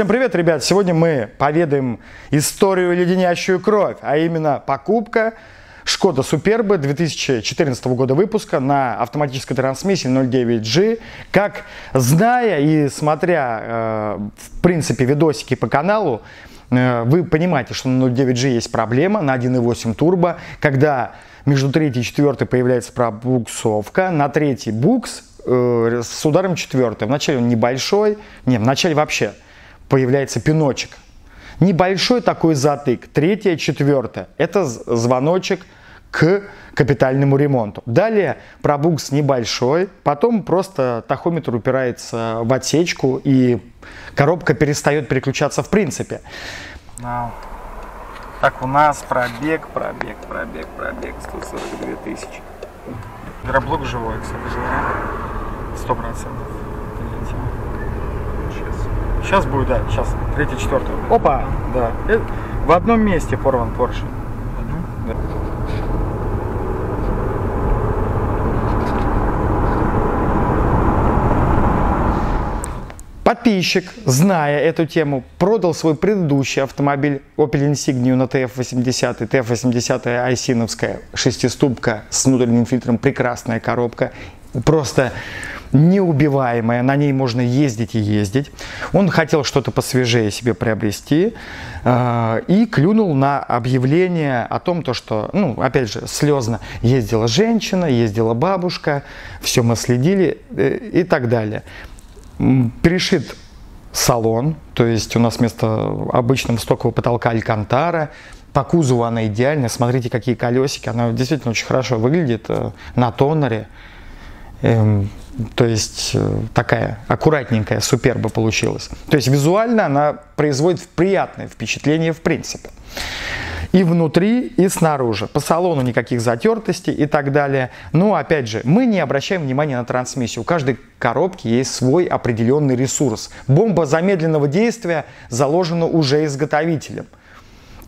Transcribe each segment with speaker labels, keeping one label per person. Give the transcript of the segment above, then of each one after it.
Speaker 1: Всем привет, ребят! Сегодня мы поведаем историю леденящую кровь, а именно покупка Шкода Супербы 2014 года выпуска на автоматической трансмиссии 09G. Как зная и смотря, э, в принципе, видосики по каналу, э, вы понимаете, что на 09G есть проблема на 1.8 турбо, когда между третьей и четвертой появляется пробуксовка, на третий букс э, с ударом четвертой. Вначале он небольшой, не, вначале вообще появляется пиночек. Небольшой такой затык, третье, четвертое. Это звоночек к капитальному ремонту. Далее пробукс небольшой, потом просто тахометр упирается в отсечку и коробка перестает переключаться в принципе.
Speaker 2: Так, у нас пробег, пробег, пробег, пробег, 142 тысячи. Гроблок живой, кстати говоря, сто процентов. Сейчас будет, да, сейчас, третий, четвертый.
Speaker 1: Опа!
Speaker 2: Да. В одном месте порван поршень. Да.
Speaker 1: Подписчик, зная эту тему, продал свой предыдущий автомобиль Opel Insignia на TF80. TF80 айсиновская шестиступка с внутренним фильтром, прекрасная коробка. Просто неубиваемая, на ней можно ездить и ездить. Он хотел что-то посвежее себе приобрести э, и клюнул на объявление о том, то, что, ну, опять же, слезно ездила женщина, ездила бабушка, все мы следили э, и так далее. Перешит салон, то есть у нас вместо обычного стокового потолка алькантара, по кузову она идеальная, смотрите, какие колесики, она действительно очень хорошо выглядит э, на тоneре. Эм, то есть э, такая аккуратненькая суперба получилась. То есть визуально она производит приятное впечатление в принципе. И внутри, и снаружи. По салону никаких затертостей и так далее. Но опять же, мы не обращаем внимания на трансмиссию. У каждой коробки есть свой определенный ресурс. Бомба замедленного действия заложена уже изготовителем –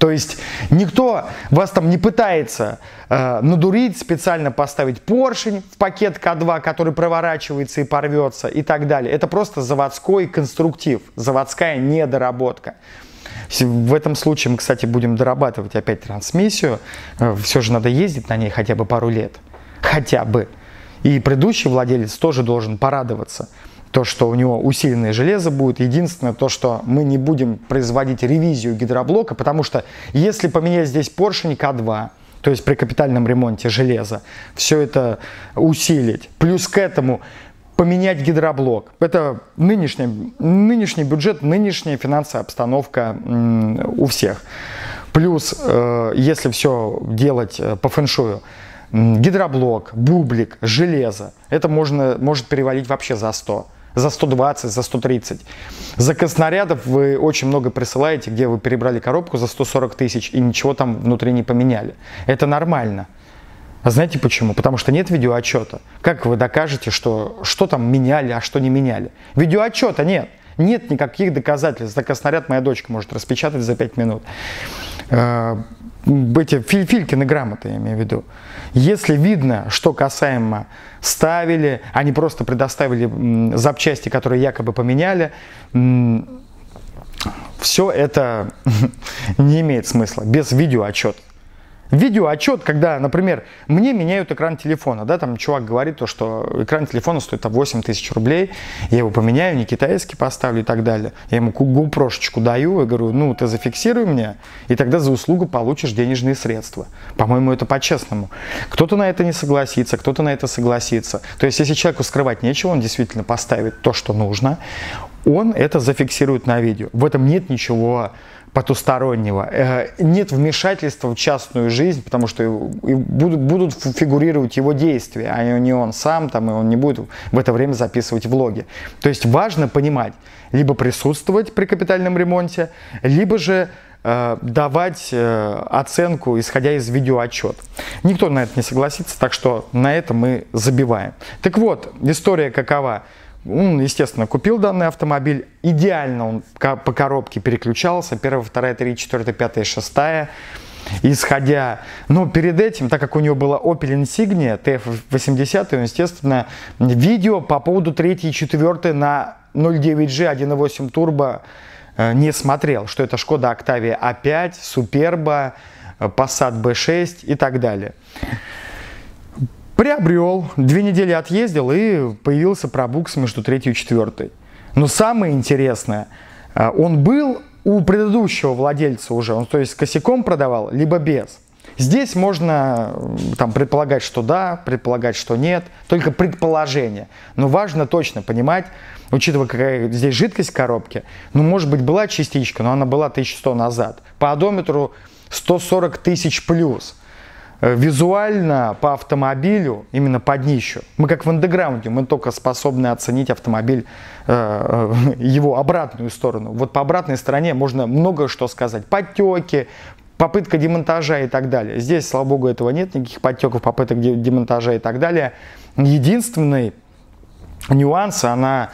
Speaker 1: то есть никто вас там не пытается э, надурить, специально поставить поршень в пакет К2, который проворачивается и порвется и так далее. Это просто заводской конструктив, заводская недоработка. В этом случае мы, кстати, будем дорабатывать опять трансмиссию. Э, Все же надо ездить на ней хотя бы пару лет. Хотя бы. И предыдущий владелец тоже должен порадоваться то, что у него усиленное железо будет. Единственное, то, что мы не будем производить ревизию гидроблока, потому что если поменять здесь поршень К2, то есть при капитальном ремонте железа, все это усилить, плюс к этому поменять гидроблок. Это нынешний, нынешний бюджет, нынешняя финансовая обстановка у всех. Плюс, э, если все делать э, по фэншую, гидроблок, бублик, железо, это можно, может перевалить вообще за 100 за 120, за 130. Заказ снарядов вы очень много присылаете, где вы перебрали коробку за 140 тысяч и ничего там внутри не поменяли. Это нормально. А знаете почему? Потому что нет видеоотчета. Как вы докажете, что, что там меняли, а что не меняли? Видеоотчета нет. Нет никаких доказательств. Заказ снаряд моя дочка может распечатать за 5 минут. Э, эти Филькины грамоты, я имею в виду. Если видно, что касаемо ставили, они просто предоставили запчасти, которые якобы поменяли, все это не имеет смысла без видеоотчета. Видеоотчет, когда, например, мне меняют экран телефона, да, там чувак говорит то, что экран телефона стоит там 8 тысяч рублей, я его поменяю, не китайский поставлю и так далее. Я ему GoPro даю и говорю, ну, ты зафиксируй мне, и тогда за услугу получишь денежные средства. По-моему, это по-честному. Кто-то на это не согласится, кто-то на это согласится. То есть, если человеку скрывать нечего, он действительно поставит то, что нужно, он это зафиксирует на видео. В этом нет ничего потустороннего. Э, нет вмешательства в частную жизнь, потому что будут, фигурировать его действия, а не он сам, там, и он не будет в это время записывать влоги. То есть важно понимать, либо присутствовать при капитальном ремонте, либо же э, давать э, оценку, исходя из видеоотчета. Никто на это не согласится, так что на это мы забиваем. Так вот, история какова? Он, естественно, купил данный автомобиль. Идеально он по коробке переключался. Первая, вторая, третья, четвертая, пятая, шестая. Исходя, но перед этим, так как у него была Opel Insignia TF80, он, естественно, видео по поводу третьей и четвертой на 0.9G 1.8 турбо не смотрел, что это Шкода Octavia A5, Суперба, Passat B6 и так далее. Приобрел, две недели отъездил и появился пробукс между третьей и четвертой. Но самое интересное, э, он был у предыдущего владельца уже, он то есть косяком продавал, либо без. Здесь можно там, предполагать, что да, предполагать, что нет, только предположение. Но важно точно понимать, учитывая, какая здесь жидкость в коробке, ну, может быть, была частичка, но она была 1100 назад. По одометру 140 тысяч плюс. Э, визуально по автомобилю, именно по днищу, мы как в андеграунде, мы только способны оценить автомобиль, э, э, его обратную сторону. Вот по обратной стороне можно много что сказать. Подтеки, попытка демонтажа и так далее. Здесь, слава богу, этого нет, никаких подтеков, попыток демонтажа и так далее. Единственный нюанс, она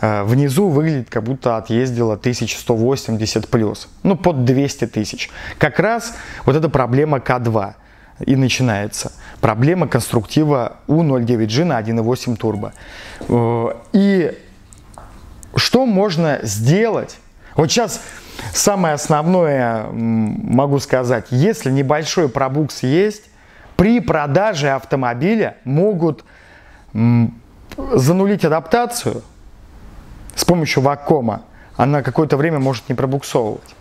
Speaker 1: внизу выглядит, как будто отъездила 1180 плюс, ну под 200 тысяч. Как раз вот эта проблема К2 и начинается. Проблема конструктива U09G на 1.8 турбо. Э, и что можно сделать? Вот сейчас самое основное могу сказать. Если небольшой пробукс есть, при продаже автомобиля могут занулить адаптацию с помощью ваккома. Она какое-то время может не пробуксовывать.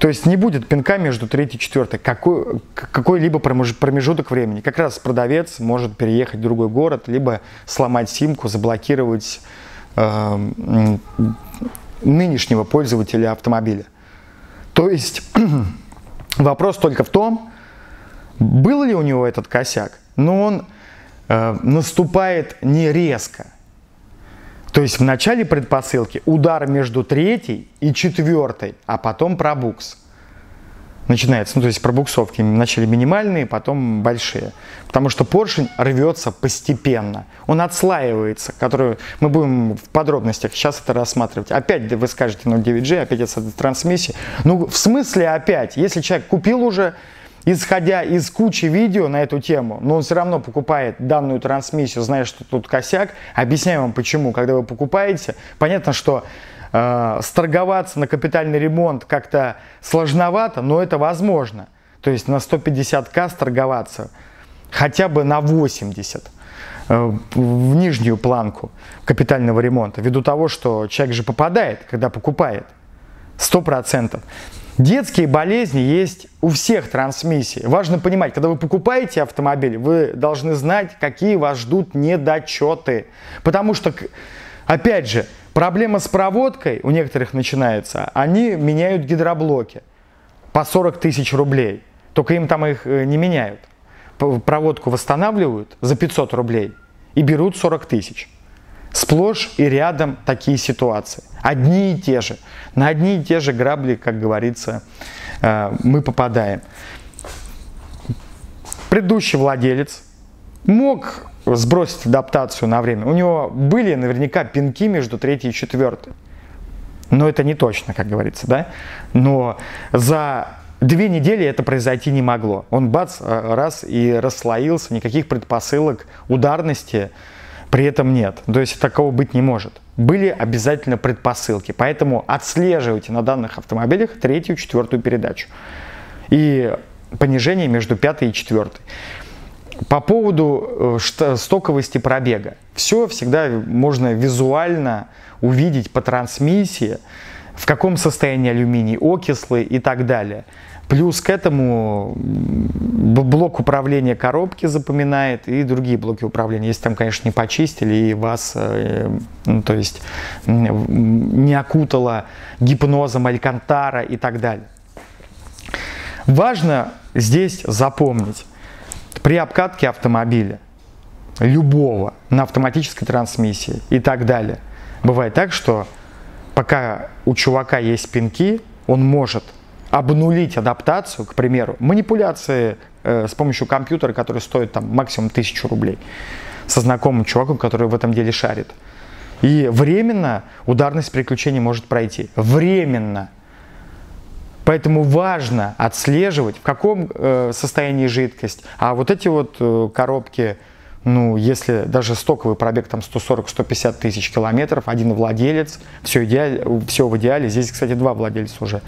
Speaker 1: То есть не будет пинка между третьей и четвертой, какой, какой-либо промежуток времени. Как раз продавец может переехать в другой город, либо сломать симку, заблокировать э, нынешнего пользователя автомобиля. То есть вопрос только в том, был ли у него этот косяк, но он э, наступает не резко. То есть в начале предпосылки удар между третьей и четвертой, а потом пробукс. Начинается, ну то есть пробуксовки вначале минимальные, потом большие. Потому что поршень рвется постепенно. Он отслаивается, который мы будем в подробностях сейчас это рассматривать. Опять вы скажете 0.9G, опять это трансмиссия. Ну в смысле опять? Если человек купил уже исходя из кучи видео на эту тему, но он все равно покупает данную трансмиссию, зная, что тут косяк. Объясняю вам почему. Когда вы покупаете, понятно, что э, сторговаться на капитальный ремонт как-то сложновато, но это возможно. То есть на 150к сторговаться хотя бы на 80 э, в нижнюю планку капитального ремонта, ввиду того, что человек же попадает, когда покупает. Сто процентов. Детские болезни есть у всех трансмиссий. Важно понимать, когда вы покупаете автомобиль, вы должны знать, какие вас ждут недочеты. Потому что, опять же, проблема с проводкой у некоторых начинается. Они меняют гидроблоки по 40 тысяч рублей. Только им там их э, не меняют. Проводку восстанавливают за 500 рублей и берут 40 тысяч. Сплошь и рядом такие ситуации. Одни и те же. На одни и те же грабли, как говорится, э, мы попадаем. Предыдущий владелец мог сбросить адаптацию на время. У него были наверняка пинки между третьей и четвертой. Но это не точно, как говорится, да? Но за две недели это произойти не могло. Он бац, э, раз и расслоился, никаких предпосылок ударности при этом нет. То есть такого быть не может. Были обязательно предпосылки. Поэтому отслеживайте на данных автомобилях третью, четвертую передачу. И понижение между пятой и четвертой. По поводу э, стоковости пробега. Все всегда можно визуально увидеть по трансмиссии, в каком состоянии алюминий, окислы и так далее. Плюс к этому блок управления коробки запоминает и другие блоки управления. Если там, конечно, не почистили и вас, э, ну, то есть не окутало гипнозом алькантара и так далее. Важно здесь запомнить, при обкатке автомобиля, любого, на автоматической трансмиссии и так далее, бывает так, что пока у чувака есть пинки, он может обнулить адаптацию, к примеру, манипуляции э, с помощью компьютера, который стоит там максимум тысячу рублей, со знакомым чуваком, который в этом деле шарит. И временно ударность приключений может пройти. Временно. Поэтому важно отслеживать, в каком э, состоянии жидкость. А вот эти вот э, коробки ну, если даже стоковый пробег там 140-150 тысяч километров, один владелец, все, идеаль, все в идеале. Здесь, кстати, два владельца уже.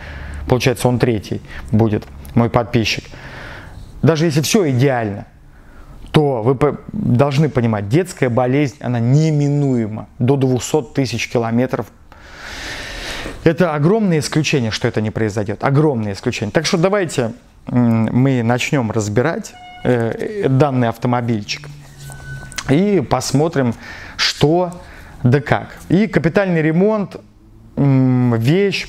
Speaker 1: Получается, он третий будет, мой подписчик. Даже если все идеально, то вы должны понимать, детская болезнь, она неминуема. До 200 тысяч километров это огромное исключение, что это не произойдет. Огромное исключение. Так что давайте мы начнем разбирать э, данный автомобильчик и посмотрим, что да как. И капитальный ремонт вещь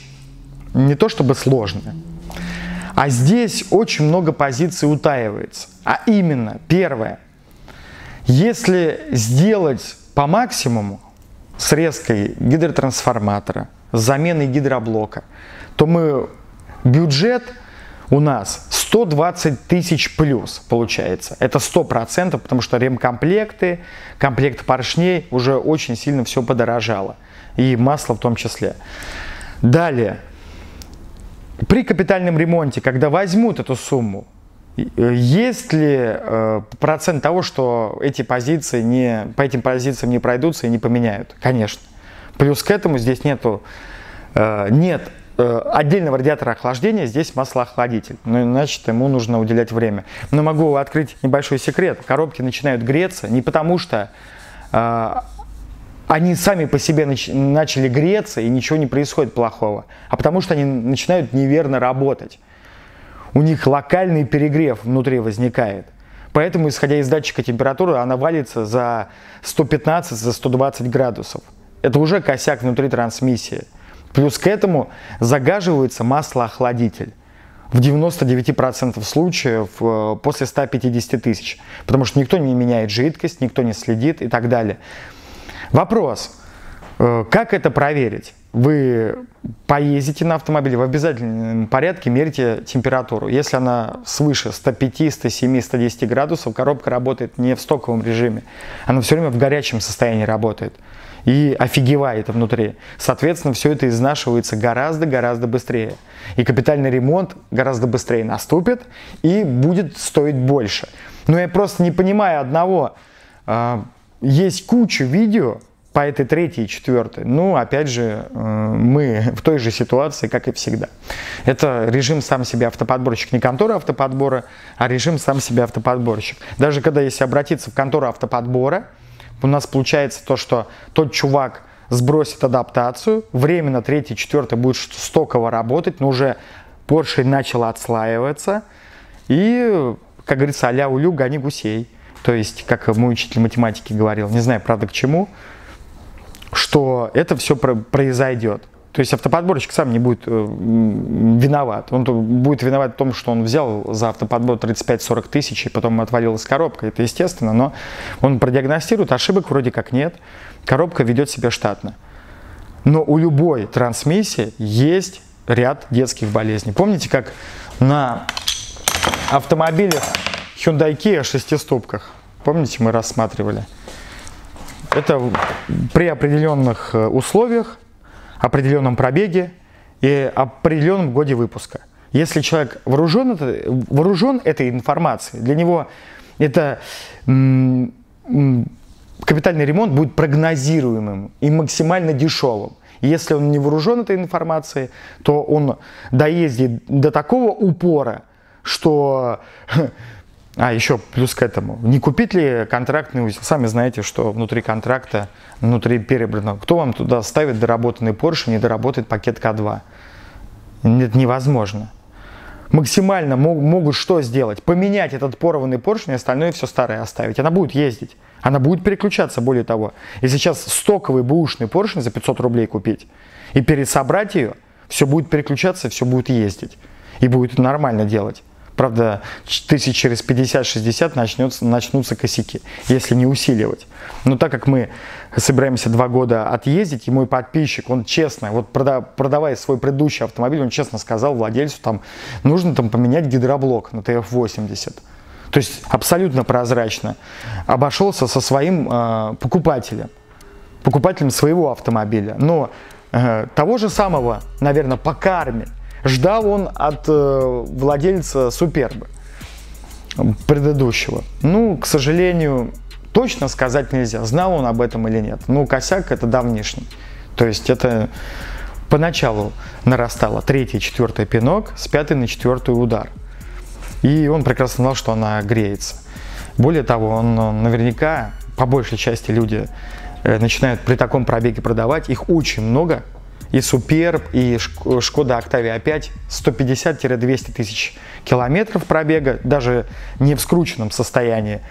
Speaker 1: не то чтобы сложная, а здесь очень много позиций утаивается. А именно, первое, если сделать по максимуму срезкой гидротрансформатора, заменой гидроблока, то мы бюджет у нас 120 тысяч плюс получается. Это 100%, потому что ремкомплекты, комплект поршней уже очень сильно все подорожало. И масло в том числе. Далее, при капитальном ремонте, когда возьмут эту сумму, э, есть ли э, процент того, что эти позиции не, по этим позициям не пройдутся и не поменяют? Конечно. Плюс к этому здесь нету, э, нет отдельного радиатора охлаждения, здесь маслоохладитель. Ну, значит, ему нужно уделять время. Но могу открыть небольшой секрет. Коробки начинают греться не потому, что э, они сами по себе нач- начали греться и ничего не происходит плохого, а потому что они начинают неверно работать. У них локальный перегрев внутри возникает. Поэтому, исходя из датчика температуры, она валится за 115, за 120 градусов. Это уже косяк внутри трансмиссии. Плюс к этому загаживается маслоохладитель в 99% случаев э, после 150 тысяч. Потому что никто не меняет жидкость, никто не следит и так далее. Вопрос. Э, как это проверить? Вы поездите на автомобиле, в обязательном порядке мерите температуру. Если она свыше 105, 107, 110 градусов, коробка работает не в стоковом режиме. Она все время в горячем состоянии работает. И офигевает внутри. Соответственно, все это изнашивается гораздо-гораздо быстрее. И капитальный ремонт гораздо быстрее наступит и будет стоить больше. Но я просто не понимаю одного а, есть куча видео по этой третьей и четвертой. Ну, опять же, э, мы в той же ситуации, как и всегда. Это режим сам себе автоподборщик, не контора автоподбора, а режим сам себе автоподборщик. Даже когда если обратиться в контору автоподбора, у нас получается то, что тот чувак сбросит адаптацию, временно третий, четвертый будет стоково работать, но уже Porsche начала отслаиваться, и, как говорится, а-ля улю гони гусей. То есть, как мой учитель математики говорил, не знаю, правда, к чему, что это все произойдет. То есть автоподборщик сам не будет э, виноват. Он будет виноват в том, что он взял за автоподбор 35-40 тысяч и потом отвалилась коробка. Это естественно, но он продиагностирует, ошибок вроде как нет. Коробка ведет себя штатно. Но у любой трансмиссии есть ряд детских болезней. Помните, как на автомобилях Hyundai Kia шестиступках. Помните, мы рассматривали? Это при определенных э, условиях, определенном пробеге и определенном годе выпуска. Если человек вооружен, вооружен этой информацией, для него это капитальный ремонт будет прогнозируемым и максимально дешевым. Если он не вооружен этой информацией, то он доездит до такого упора, что А, еще плюс к этому. Не купить ли контрактный узел? Сами знаете, что внутри контракта, внутри перебранного, кто вам туда ставит доработанный поршень и доработает пакет К2? Это невозможно. Максимально мог, могут что сделать? Поменять этот порванный поршень и остальное все старое оставить. Она будет ездить. Она будет переключаться, более того. И сейчас стоковый бэушный поршень за 500 рублей купить и пересобрать ее, все будет переключаться, все будет ездить. И будет нормально делать. Правда, тысяч через 50-60 начнется, начнутся косяки, если не усиливать. Но так как мы собираемся два года отъездить, и мой подписчик, он честно, вот продавая свой предыдущий автомобиль, он честно сказал владельцу, там, нужно там поменять гидроблок на TF80. То есть абсолютно прозрачно. Обошелся со своим э, покупателем, покупателем своего автомобиля. Но э, того же самого, наверное, по карме – ждал он от э, владельца Супербы предыдущего. Ну, к сожалению, точно сказать нельзя, знал он об этом или нет. Ну, косяк это давнишний. То есть это поначалу нарастало третий, четвертый пинок, с пятой на четвертый удар. И он прекрасно знал, что она греется. Более того, он наверняка, по большей части люди э, начинают при таком пробеге продавать, их очень много, и Суперб, и Шкода Октавия 5 150-200 тысяч километров пробега, даже не в скрученном состоянии.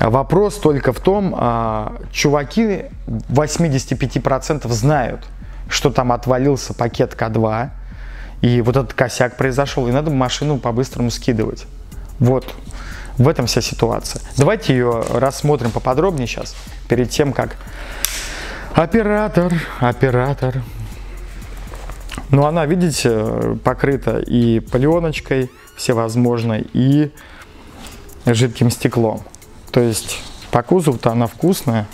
Speaker 1: Вопрос только в том, а, чуваки 85% знают, что там отвалился пакет К2, и вот этот косяк произошел, и надо машину по-быстрому скидывать. Вот, в этом вся ситуация. Давайте ее рассмотрим поподробнее сейчас, перед тем, как оператор, оператор. Ну, она, видите, покрыта и пленочкой всевозможной, и жидким стеклом. То есть по кузову-то она вкусная.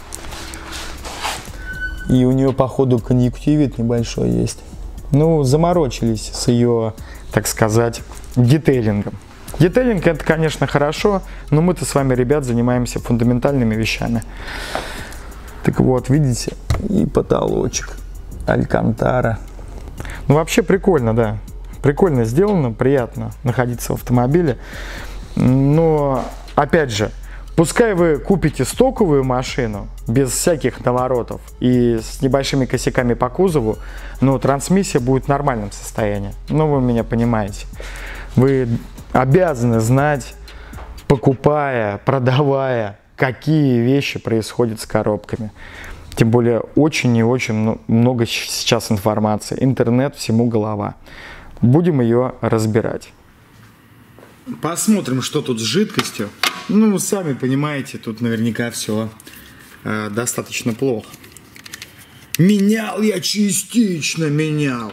Speaker 1: И у нее, походу, конъюнктивит небольшой есть. Ну, заморочились с ее, так сказать, детейлингом. Детейлинг это, конечно, хорошо, но мы-то с вами, ребят, занимаемся фундаментальными вещами. Так вот, видите, и потолочек, алькантара. Ну, вообще прикольно, да. Прикольно сделано, приятно находиться в автомобиле. Но, опять же, Пускай вы купите стоковую машину без всяких наворотов и с небольшими косяками по кузову, но трансмиссия будет в нормальном состоянии. Ну, вы меня понимаете. Вы обязаны знать, покупая, продавая, какие вещи происходят с коробками. Тем более очень и очень много сейчас информации. Интернет всему голова. Будем ее разбирать. Посмотрим, что тут с жидкостью. Ну, сами понимаете, тут наверняка все э, достаточно плохо. Менял я частично, менял.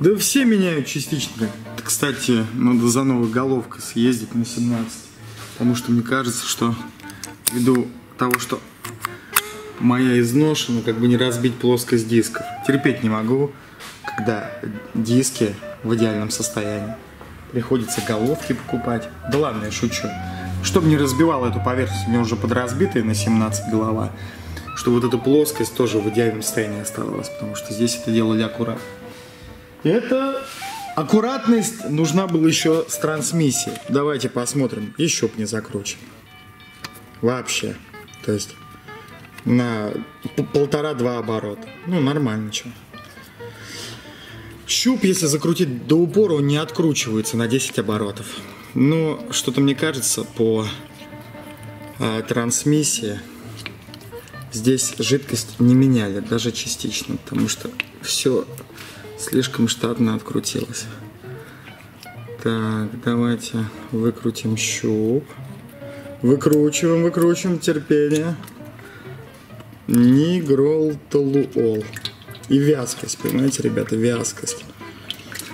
Speaker 1: Да все меняют частично. Кстати, надо за новой головкой съездить на 17. Потому что мне кажется, что ввиду того, что моя изношена, как бы не разбить плоскость дисков. Терпеть не могу, когда диски в идеальном состоянии. Приходится головки покупать. Да ладно, я шучу. Чтобы не разбивал эту поверхность, у меня уже подразбитая на 17 голова. Чтобы вот эта плоскость тоже в идеальном состоянии оставалась. Потому что здесь это делали аккуратно. Это аккуратность нужна была еще с трансмиссией. Давайте посмотрим. Еще б не закручен. Вообще. То есть на полтора-два оборота. Ну, нормально, что. Щуп, если закрутить до упора, он не откручивается на 10 оборотов. Но что-то мне кажется по э, трансмиссии здесь жидкость не меняли, даже частично, потому что все слишком штатно открутилось. Так, давайте выкрутим щуп. Выкручиваем, выкручиваем, терпение. Нигролтолуол. И вязкость, понимаете, ребята, вязкость.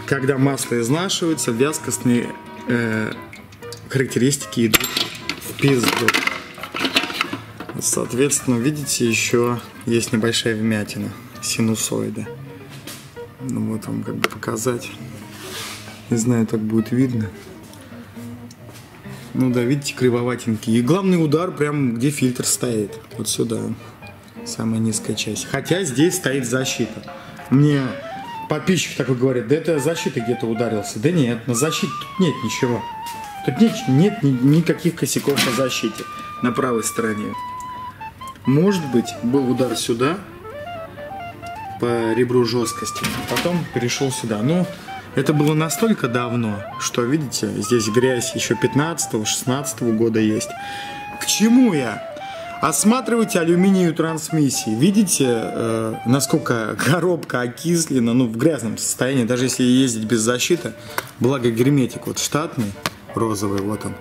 Speaker 1: Когда масло изнашивается, вязкостные э, характеристики идут в пизду. Соответственно, видите, еще есть небольшая вмятина, синусоида. Ну вот вам как бы показать. Не знаю, так будет видно. Ну да, видите, кривоватенький. И главный удар прям где фильтр стоит. Вот сюда самая низкая часть. Хотя здесь стоит защита. Мне подписчик такой говорит, да это защита где-то ударился. Да нет, на защите тут нет ничего. Тут нет, нет ни, никаких косяков на защите на правой стороне. Может быть, был удар сюда по ребру жесткости, потом перешел сюда. Но это было настолько давно, что, видите, здесь грязь еще 15-16 года есть. К чему я? Осматривайте алюминиевую трансмиссии. Видите, э, насколько коробка окислена, ну, в грязном состоянии, даже если ездить без защиты. Благо герметик вот штатный, розовый, вот он.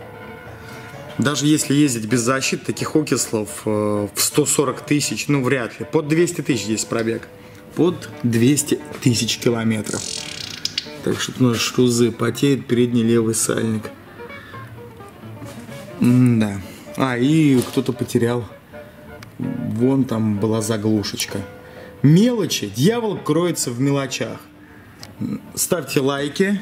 Speaker 1: Даже если ездить без защиты, таких окислов э, в 140 тысяч, ну, вряд ли. Под 200 тысяч здесь пробег. Под 200 тысяч километров. Так что ну, шлюзы потеет передний левый сальник. М да. А, и кто-то потерял. Вон там была заглушечка. Мелочи. Дьявол кроется в мелочах. Ставьте лайки,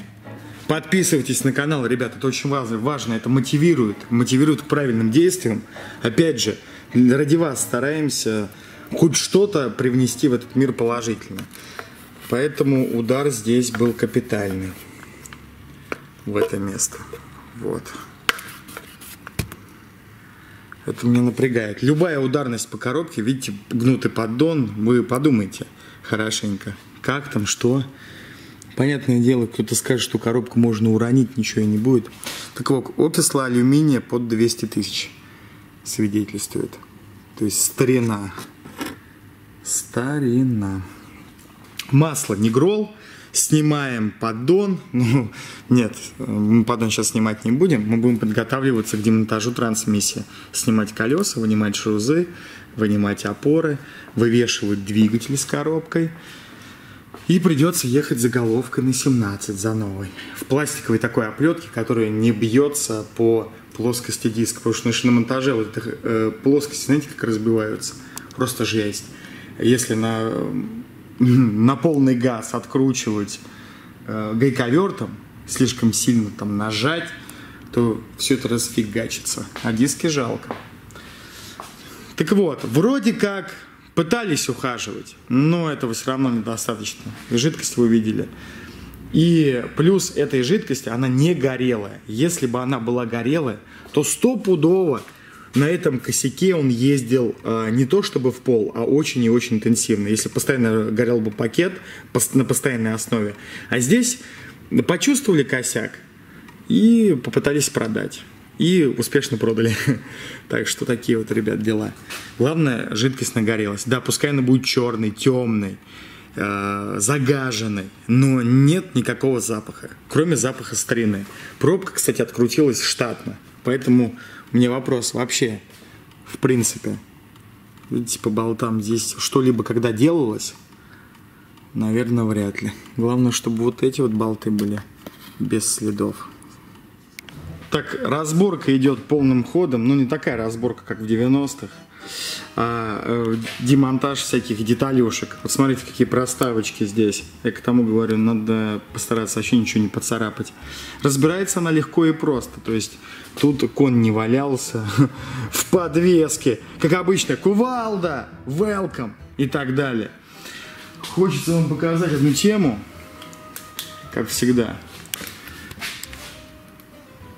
Speaker 1: Подписывайтесь на канал, ребята, это очень важно, важно, это мотивирует, мотивирует к правильным действиям. Опять же, ради вас стараемся хоть что-то привнести в этот мир положительно. Поэтому удар здесь был капитальный. В это место. Вот. Это меня напрягает. Любая ударность по коробке, видите, гнутый поддон, вы подумайте хорошенько, как там, что. Понятное дело, кто-то скажет, что коробку можно уронить, ничего и не будет. Так вот, окисло алюминия под 200 тысяч свидетельствует. То есть старина. Старина. Масло Негрол. Снимаем поддон. Ну, нет, мы поддон сейчас снимать не будем. Мы будем подготавливаться к демонтажу трансмиссии. Снимать колеса, вынимать шрузы, вынимать опоры, вывешивать двигатель с коробкой. И придется ехать за головкой на 17, за новой. В пластиковой такой оплетке, которая не бьется по плоскости диска. Потому что на шиномонтаже вот эти э, плоскости, знаете, как разбиваются? Просто жесть. Если на, на полный газ откручивать э, гайковертом, слишком сильно там нажать, то все это расфигачится. А диски жалко. Так вот, вроде как пытались ухаживать, но этого все равно недостаточно. Жидкость вы видели. И плюс этой жидкости, она не горелая. Если бы она была горелая, то стопудово на этом косяке он ездил э, не то чтобы в пол, а очень и очень интенсивно. Если постоянно горел бы пакет на постоянной основе. А здесь почувствовали косяк и попытались продать. И успешно продали. так что такие вот, ребят, дела. Главное, жидкость нагорелась. Да, пускай она будет черной, темной, э, загаженной, но нет никакого запаха, кроме запаха старины. Пробка, кстати, открутилась штатно. Поэтому меня вопрос вообще, в принципе, по болтам здесь что-либо когда делалось, наверное, вряд ли. Главное, чтобы вот эти вот болты были без следов. Так, разборка идет полным ходом, ну не такая разборка, как в 90-х, а э, демонтаж всяких деталюшек. Вот смотрите, какие проставочки здесь. Я к тому говорю, надо постараться вообще ничего не поцарапать. Разбирается она легко и просто, то есть тут конь не валялся в подвеске, как обычно, кувалда, welcome и так далее. Хочется вам показать одну тему, как всегда.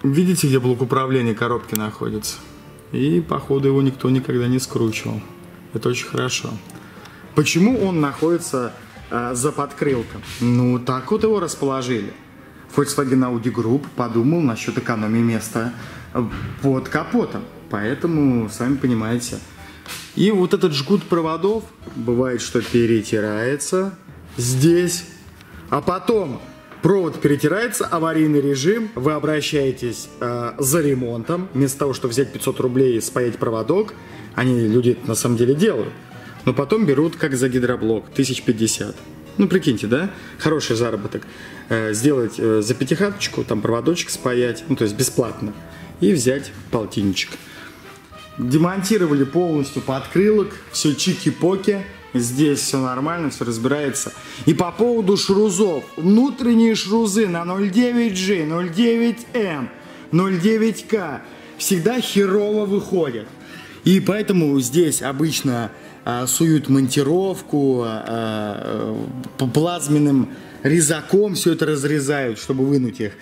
Speaker 1: Видите, где блок управления коробки находится? И, походу, его никто никогда не скручивал. Это очень хорошо. Почему он находится э, за подкрылком? Ну, так вот его расположили. Volkswagen Audi Group подумал насчет экономии места э, под капотом. Поэтому, сами понимаете. И вот этот жгут проводов, бывает, что перетирается здесь, а потом Провод перетирается, аварийный режим, вы обращаетесь э, за ремонтом, вместо того, чтобы взять 500 рублей и спаять проводок, они, люди на самом деле делают, но потом берут как за гидроблок, 1050. Ну, прикиньте, да? Хороший заработок. Э, сделать э, за пятихаточку, там проводочек спаять, ну, то есть бесплатно, и взять полтинничек. Демонтировали полностью подкрылок, все чики-поки, Здесь все нормально, все разбирается. И по поводу шрузов. Внутренние шрузы на 09G, 09M, 09K всегда херово выходят. И поэтому здесь обычно суют монтировку, а, а, плазменным резаком все это разрезают, чтобы вынуть их.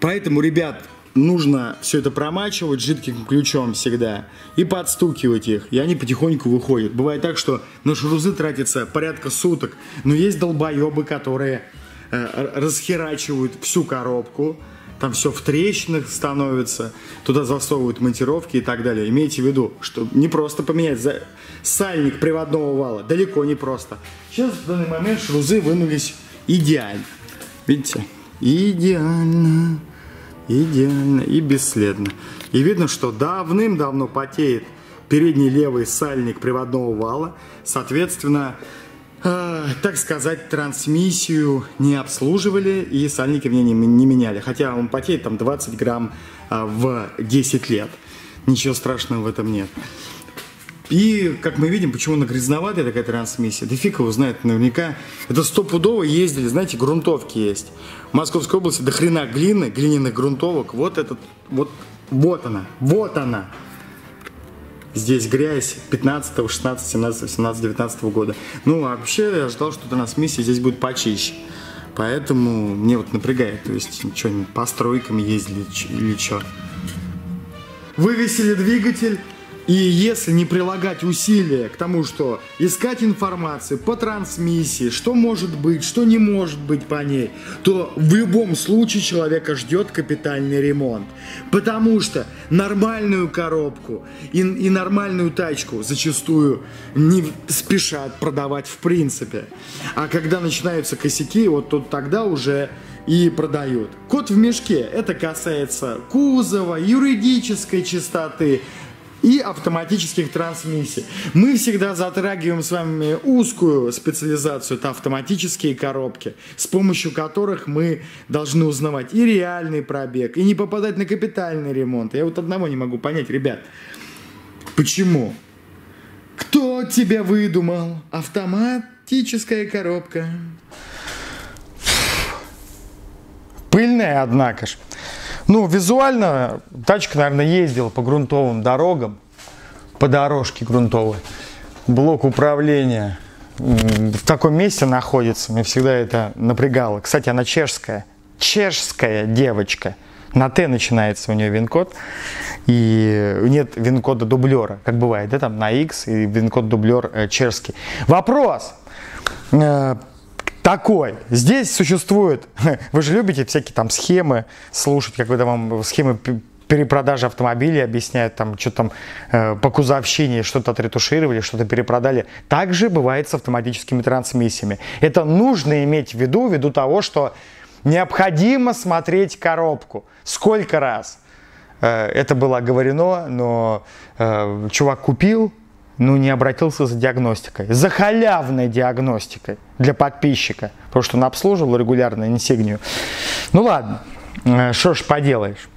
Speaker 1: Поэтому, ребят, нужно все это промачивать жидким ключом всегда и подстукивать их, и они потихоньку выходят. Бывает так, что на шрузы тратится порядка суток, но есть долбоебы, которые э, расхерачивают всю коробку, там все в трещинах становится, туда засовывают монтировки и так далее. Имейте в виду, что не просто поменять за... сальник приводного вала, далеко не просто. Сейчас в данный момент шрузы вынулись идеально. Видите? Идеально идеально и бесследно. И видно, что давным-давно потеет передний левый сальник приводного вала. Соответственно, э, так сказать, трансмиссию не обслуживали и сальники в ней не, не меняли. Хотя он потеет там 20 грамм э, в 10 лет. Ничего страшного в этом нет. И, как мы видим, почему она грязноватая такая трансмиссия, да фиг его знает наверняка. Это стопудово ездили, знаете, грунтовки есть. В Московской области до хрена глины, глиняных грунтовок. Вот этот, вот, вот она, вот она. Здесь грязь 15, 16, 17, 17, 19 года. Ну, вообще, я ожидал, что трансмиссия здесь будет почище. Поэтому мне вот напрягает, то есть, что, постройками ездили или что. Вывесили двигатель, и если не прилагать усилия к тому, что искать информацию по трансмиссии, что может быть, что не может быть по ней, то в любом случае человека ждет капитальный ремонт. Потому что нормальную коробку и, и нормальную тачку зачастую не спешат продавать в принципе. А когда начинаются косяки, вот тут тогда уже и продают. Кот в мешке. Это касается кузова, юридической чистоты, и автоматических трансмиссий. Мы всегда затрагиваем с вами узкую специализацию, это автоматические коробки, с помощью которых мы должны узнавать и реальный пробег, и не попадать на капитальный ремонт. Я вот одного не могу понять, ребят, почему? Кто тебя выдумал? Автоматическая коробка. Пыльная, однако ж. Ну, визуально тачка, наверное, ездила по грунтовым дорогам, по дорожке грунтовой. Блок управления в таком месте находится, мне всегда это напрягало. Кстати, она чешская, чешская девочка. На Т начинается у нее вин-код, и нет вин-кода дублера, как бывает, да, там на X и вин-код дублер э, чешский. Вопрос, э, такой. Здесь существует, вы же любите всякие там схемы слушать, как когда вам схемы перепродажи автомобилей объясняют, там, что там э, по кузовщине что-то отретушировали, что-то перепродали. Также бывает с автоматическими трансмиссиями. Это нужно иметь в виду, ввиду того, что необходимо смотреть коробку. Сколько раз? Э, это было оговорено, но э, чувак купил, ну, не обратился за диагностикой. За халявной диагностикой для подписчика. Потому что он обслуживал регулярно инсигнию. Ну ладно, э, что ж поделаешь.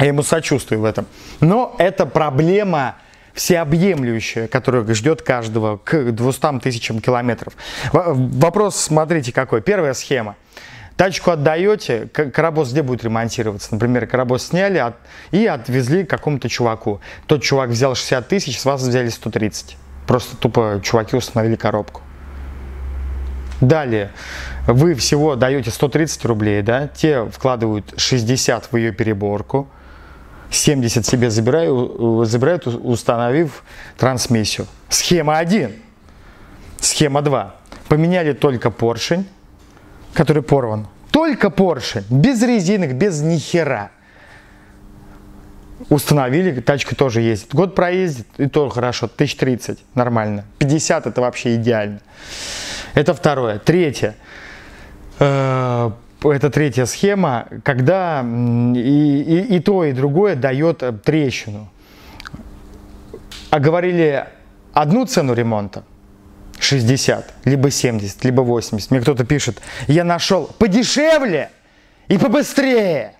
Speaker 1: Я ему сочувствую в этом. Но это проблема всеобъемлющая, которая ждет каждого к 200 тысячам километров. Вопрос, смотрите, какой. Первая схема. Тачку отдаете, карабос где будет ремонтироваться? Например, карабос сняли от, и отвезли к какому-то чуваку. Тот чувак взял 60 тысяч, с вас взяли 130. Просто тупо чуваки установили коробку. Далее, вы всего даете 130 рублей, да, те вкладывают 60 в ее переборку, 70 себе забирают, забирают установив трансмиссию. Схема 1. Схема 2. Поменяли только поршень, который порван. Только Porsche, без резинок, без нихера. Установили, тачка тоже ездит. Год проездит, и то хорошо, 1030, нормально. 50 это вообще идеально. Это второе. Третье. Э, это третья схема, когда и, и, и то, и другое дает трещину. А говорили одну цену ремонта, 60, либо 70, либо 80. Мне кто-то пишет, я нашел подешевле и побыстрее.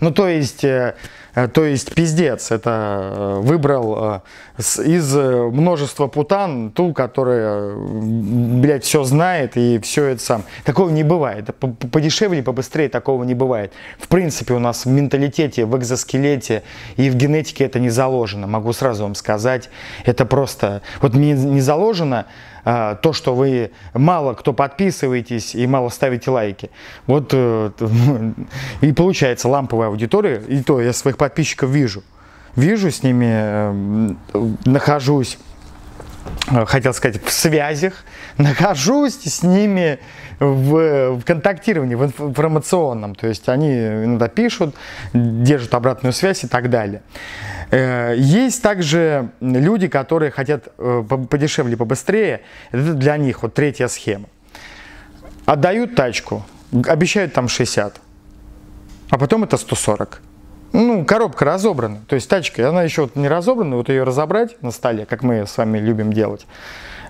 Speaker 1: Ну, то есть, э, э, то есть пиздец. Это э, выбрал из множества путан ту, которая, блядь, все знает и все это сам. Такого не бывает. Подешевле, побыстрее такого не бывает. В принципе, у нас в менталитете, в экзоскелете и в генетике это не заложено. Могу сразу вам сказать. Это просто... Вот не, заложено то, что вы мало кто подписываетесь и мало ставите лайки. Вот э, и получается ламповая аудитория, и то я своих подписчиков вижу. Вижу с ними, э, нахожусь хотел сказать, в связях, нахожусь с ними в, в контактировании, в информационном. То есть они иногда пишут, держат обратную связь и так далее. Э, есть также люди, которые хотят э, подешевле, побыстрее. Это для них вот третья схема. Отдают тачку, обещают там 60, а потом это 140 ну, коробка разобрана. То есть тачка, она еще вот не разобрана, вот ее разобрать на столе, как мы с вами любим делать.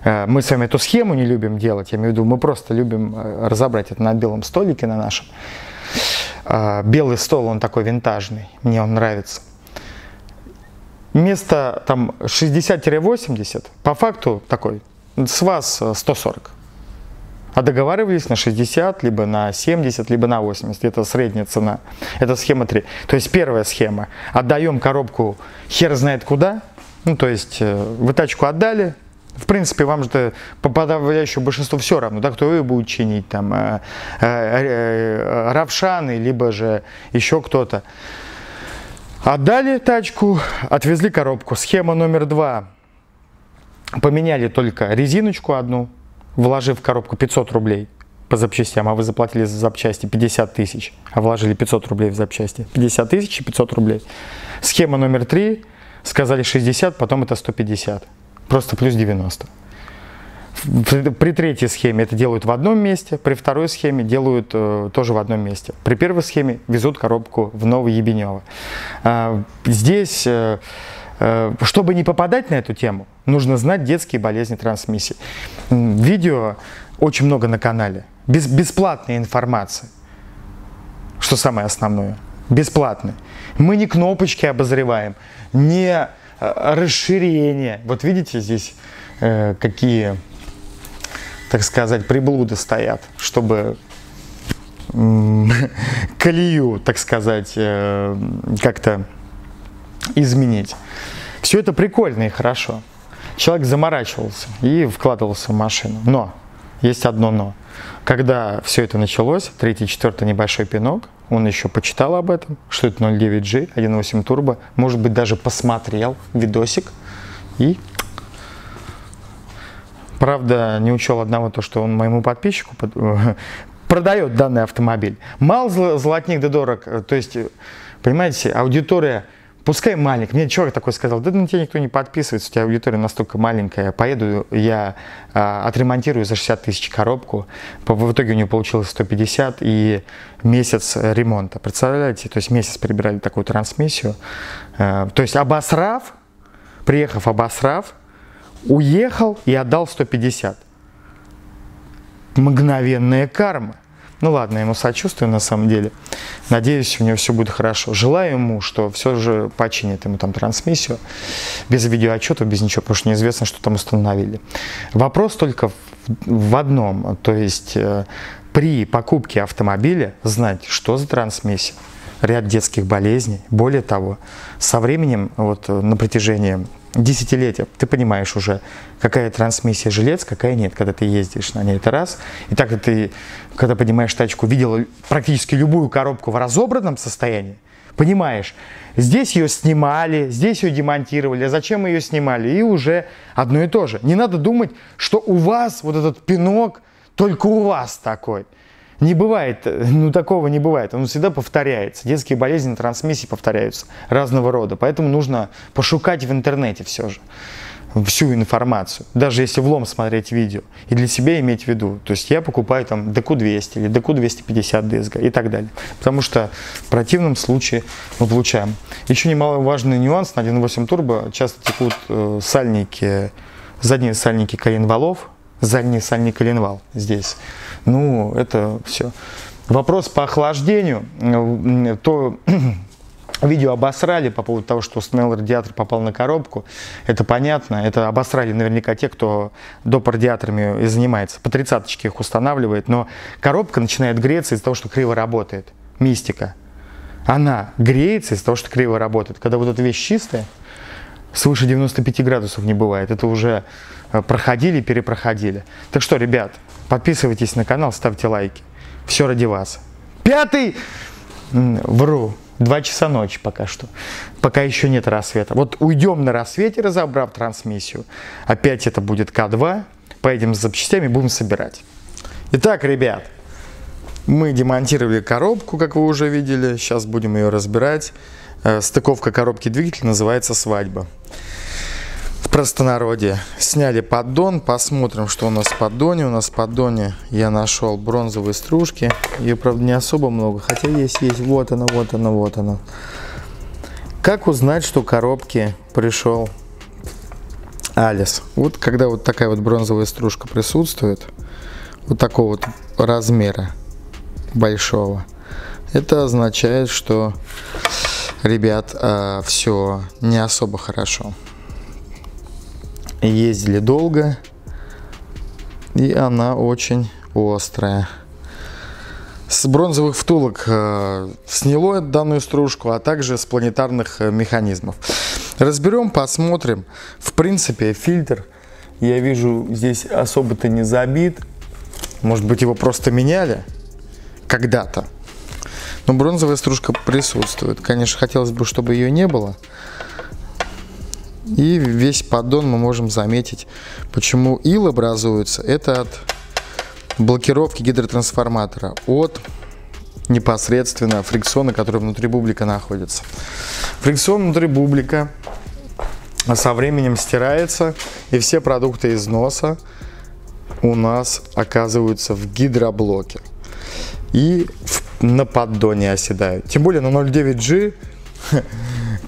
Speaker 1: Э, мы с вами эту схему не любим делать, я имею в виду, мы просто любим э, разобрать это на белом столике на нашем. Э, белый стол, он такой винтажный, мне он нравится. вместо там 60-80, по факту такой, с вас 140. А договаривались на 60, либо на 70, либо на 80. Это средняя цена. Это схема 3. То есть первая схема. Отдаем коробку хер знает куда. Ну, то есть э, вы тачку отдали, в принципе, вам же по подавляющему большинству все равно, да, кто ее будет чинить, там, э, э, Равшаны, либо же еще кто-то. Отдали тачку, отвезли коробку. Схема номер два. Поменяли только резиночку одну, вложив в коробку 500 рублей по запчастям, а вы заплатили за запчасти 50 тысяч, а вложили 500 рублей в запчасти. 50 тысяч и 500 рублей. Схема номер три. Сказали 60, потом это 150 просто плюс 90. При третьей схеме это делают в одном месте, при второй схеме делают э, тоже в одном месте. При первой схеме везут коробку в Новый Ебенево. А, здесь, э, э, чтобы не попадать на эту тему, нужно знать детские болезни трансмиссии. Видео очень много на канале, без, бесплатная информация, что самое основное, бесплатная. Мы не кнопочки обозреваем, не Э, расширение. Вот видите здесь э, какие, так сказать, приблуды стоят, чтобы э, колею, так сказать, э, как-то изменить. Все это прикольно и хорошо. Человек заморачивался и вкладывался в машину. Но, есть одно но. Когда все это началось, третий, четвертый небольшой пинок, он еще почитал об этом, что это 09G, 1.8 турбо, может быть даже посмотрел видосик и Правда, не учел одного, то, что он моему подписчику продает данный автомобиль. Мал золотник да дорог. То есть, понимаете, аудитория Пускай маленький. Мне человек такой сказал, да на тебя никто не подписывается, у тебя аудитория настолько маленькая. Поеду, я а, отремонтирую за 60 тысяч коробку. В итоге у него получилось 150 и месяц ремонта. Представляете? То есть месяц прибирали такую трансмиссию. А, то есть обосрав, приехав обосрав, уехал и отдал 150. Мгновенная карма. Ну ладно, ему сочувствую на самом деле. Надеюсь, у него все будет хорошо. Желаю ему, что все же починит ему там трансмиссию. Без видеоотчета, без ничего, потому что неизвестно, что там установили. Вопрос только в, одном. То есть э, при покупке автомобиля знать, что за трансмиссия ряд детских болезней. Более того, со временем, вот на протяжении десятилетия, ты понимаешь уже, какая трансмиссия жилец, какая нет, когда ты ездишь на ней. Это раз. И так ты, когда понимаешь тачку, видел практически любую коробку в разобранном состоянии, понимаешь, здесь ее снимали, здесь ее демонтировали, а зачем ее снимали? И уже одно и то же. Не надо думать, что у вас вот этот пинок только у вас такой. Не бывает, ну такого не бывает, он всегда повторяется. Детские болезни, трансмиссии повторяются разного рода, поэтому нужно пошукать в интернете все же всю информацию, даже если влом смотреть видео, и для себя иметь в виду. То есть я покупаю там DQ200 или DQ250 DSG и так далее. Потому что в противном случае мы получаем. Еще немаловажный нюанс на 1.8 турбо часто текут э, сальники, задние сальники коленвалов, задний сальник коленвал здесь. Ну, это все. Вопрос по охлаждению. Э, то видео обосрали по поводу того, что установил радиатор, попал на коробку. Это понятно. Это обосрали наверняка те, кто доп. радиаторами и занимается. По тридцаточке их устанавливает. Но коробка начинает греться из-за того, что криво работает. Мистика. Она греется из-за того, что криво работает. Когда вот эта вещь чистая, свыше 95 градусов не бывает. Это уже проходили, перепроходили. Так что, ребят, подписывайтесь на канал, ставьте лайки. Все ради вас. Пятый, вру, два часа ночи пока что. Пока еще нет рассвета. Вот уйдем на рассвете, разобрав трансмиссию. Опять это будет К2. Поедем с запчастями, будем собирать. Итак, ребят, мы демонтировали коробку, как вы уже видели. Сейчас будем ее разбирать. Э, стыковка коробки двигателя называется свадьба. Простонародье. Сняли поддон, посмотрим, что у нас в поддоне. У нас в поддоне я нашел бронзовые стружки. Ее, правда, не особо много, хотя есть, есть. Вот она, вот она, вот она. Как узнать, что коробке пришел Алис? Вот когда вот такая вот бронзовая стружка присутствует, вот такого вот размера большого, это означает, что ребят, э, все не особо хорошо. Ездили долго, и она очень острая. С бронзовых втулок э, сняло данную стружку, а также с планетарных э, механизмов. Разберем, посмотрим. В принципе, фильтр, я вижу, здесь особо-то не забит. Может быть, его просто меняли когда-то. Но бронзовая стружка присутствует. Конечно, хотелось бы, чтобы ее не было. И весь поддон мы можем заметить, почему ил образуется. Это от блокировки гидротрансформатора, от непосредственно фрикциона, который внутри бублика находится. Фрикцион внутри бублика со временем стирается, и все продукты износа у нас оказываются в гидроблоке и на поддоне оседают. Тем более на 0.9G,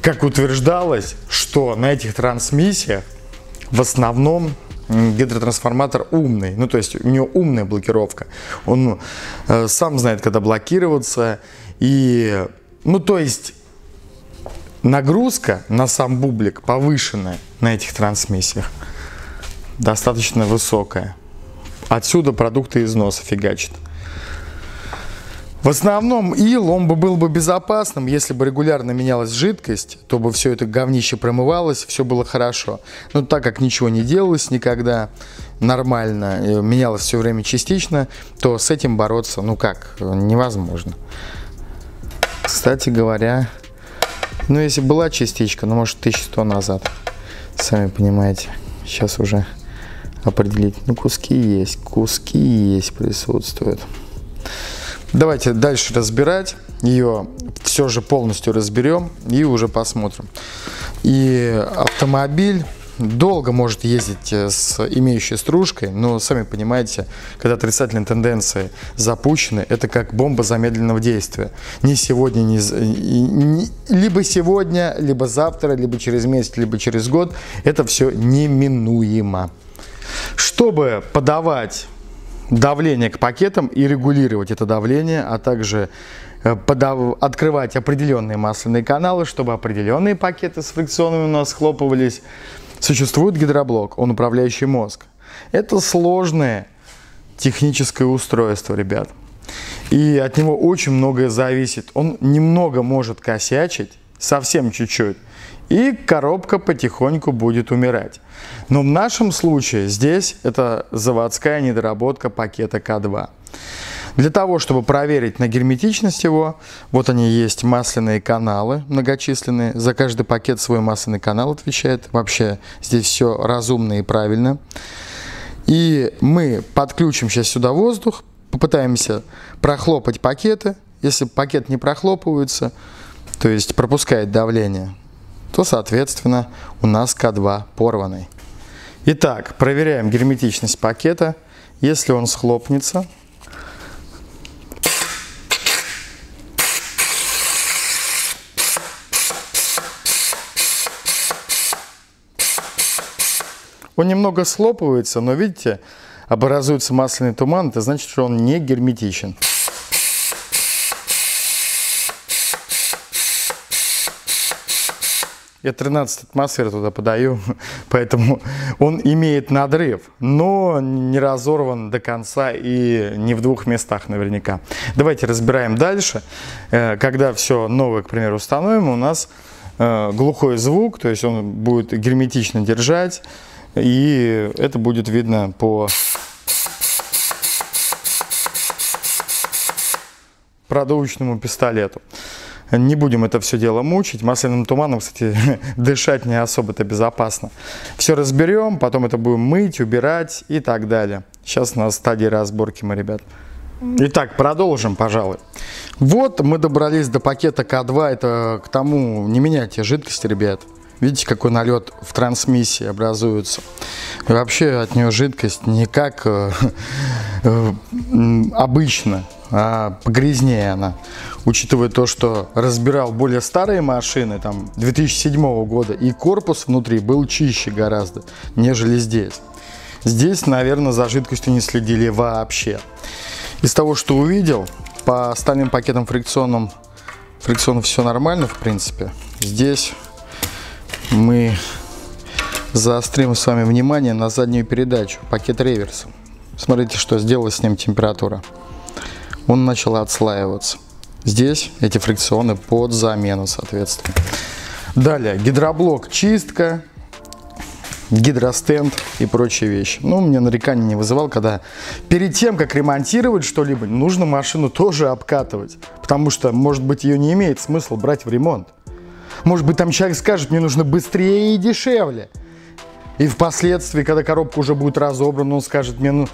Speaker 1: как утверждалось, что на этих трансмиссиях в основном гидротрансформатор умный, ну то есть у него умная блокировка. Он э, сам знает, когда блокироваться. И, ну то есть нагрузка на сам бублик повышенная на этих трансмиссиях, достаточно высокая. Отсюда продукты износа фигачат. В основном ил, он бы был бы безопасным, если бы регулярно менялась жидкость, то бы все это говнище промывалось, все было хорошо. Но так как ничего не делалось никогда нормально, э, менялось все время частично, то с этим бороться, ну как, невозможно. Кстати говоря, ну если была частичка, ну может 1100 назад, сами понимаете, сейчас уже определить. Ну куски есть, куски есть присутствуют. Давайте дальше разбирать ее, все же полностью разберем и уже посмотрим. И автомобиль долго может ездить э, с имеющей стружкой, но сами понимаете, когда отрицательные тенденции запущены, это как бомба замедленного действия. Не сегодня, не, не, либо сегодня, либо завтра, либо через месяц, либо через год, это все неминуемо. Чтобы подавать давление к пакетам и регулировать это давление, а также э, подав... открывать определенные масляные каналы, чтобы определенные пакеты с фрикционами у нас схлопывались. Существует гидроблок, он управляющий мозг. Это сложное техническое устройство, ребят. И от него очень многое зависит. Он немного может косячить, совсем чуть-чуть и коробка потихоньку будет умирать. Но в нашем случае здесь это заводская недоработка пакета К2. Для того, чтобы проверить на герметичность его, вот они есть масляные каналы многочисленные. За каждый пакет свой масляный канал отвечает. Вообще здесь все разумно и правильно. И мы подключим сейчас сюда воздух, попытаемся прохлопать пакеты. Если пакет не прохлопывается, то есть пропускает давление, то, соответственно, у нас К2 порванный. Итак, проверяем герметичность пакета. Если он схлопнется, Он немного слопывается, но видите, образуется масляный туман, это значит, что он не герметичен. Я 13 атмосфер туда подаю, поэтому он имеет надрыв, но не разорван до конца и не в двух местах наверняка. Давайте разбираем дальше. Э, когда все новое, к примеру, установим, у нас э, глухой звук, то есть он будет герметично держать, и это будет видно по продувочному пистолету. Не будем это все дело мучить. Масляным туманом, кстати, дышать не особо-то безопасно. Все разберем, потом это будем мыть, убирать и так далее. Сейчас на стадии разборки мы, ребят. Итак, продолжим, пожалуй. Вот мы добрались до пакета К2. Это к тому, не меняйте жидкость, ребят. Видите, какой налет в трансмиссии образуется. И вообще от нее жидкость не как э, э, обычно, а погрязнее она. Учитывая то, что разбирал более старые машины, там 2007 года, и корпус внутри был чище гораздо, нежели здесь. Здесь, наверное, за жидкостью не следили вообще. Из того, что увидел, по остальным пакетам фрикционным Фрикцион все нормально, в принципе. Здесь мы заострим с вами внимание на заднюю передачу, пакет реверса. Смотрите, что сделала с ним температура. Он начал отслаиваться. Здесь эти фрикционы под замену, соответственно. Далее, гидроблок, чистка, гидростенд и прочие вещи. Ну, мне нареканий не вызывал, когда перед тем, как ремонтировать что-либо, нужно машину тоже обкатывать. Потому что, может быть, ее не имеет смысла брать в ремонт. Может быть, там человек скажет, мне нужно быстрее и дешевле. И впоследствии, когда коробка уже будет разобрана, он скажет мне, ну,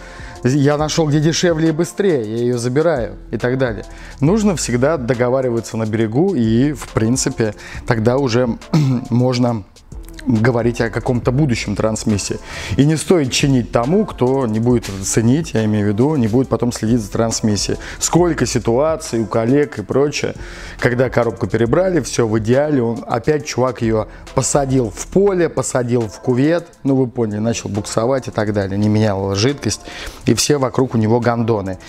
Speaker 1: я нашел где дешевле и быстрее, я ее забираю и так далее. Нужно всегда договариваться на берегу и, в принципе, тогда уже можно говорить о каком-то будущем трансмиссии. И не стоит чинить тому, кто не будет ценить, я имею в виду, не будет потом следить за трансмиссией. Сколько ситуаций у коллег и прочее, когда коробку перебрали, все в идеале, он опять чувак ее посадил в поле, посадил в кувет, ну вы поняли, начал буксовать и так далее, не меняла жидкость, и все вокруг у него гондоны.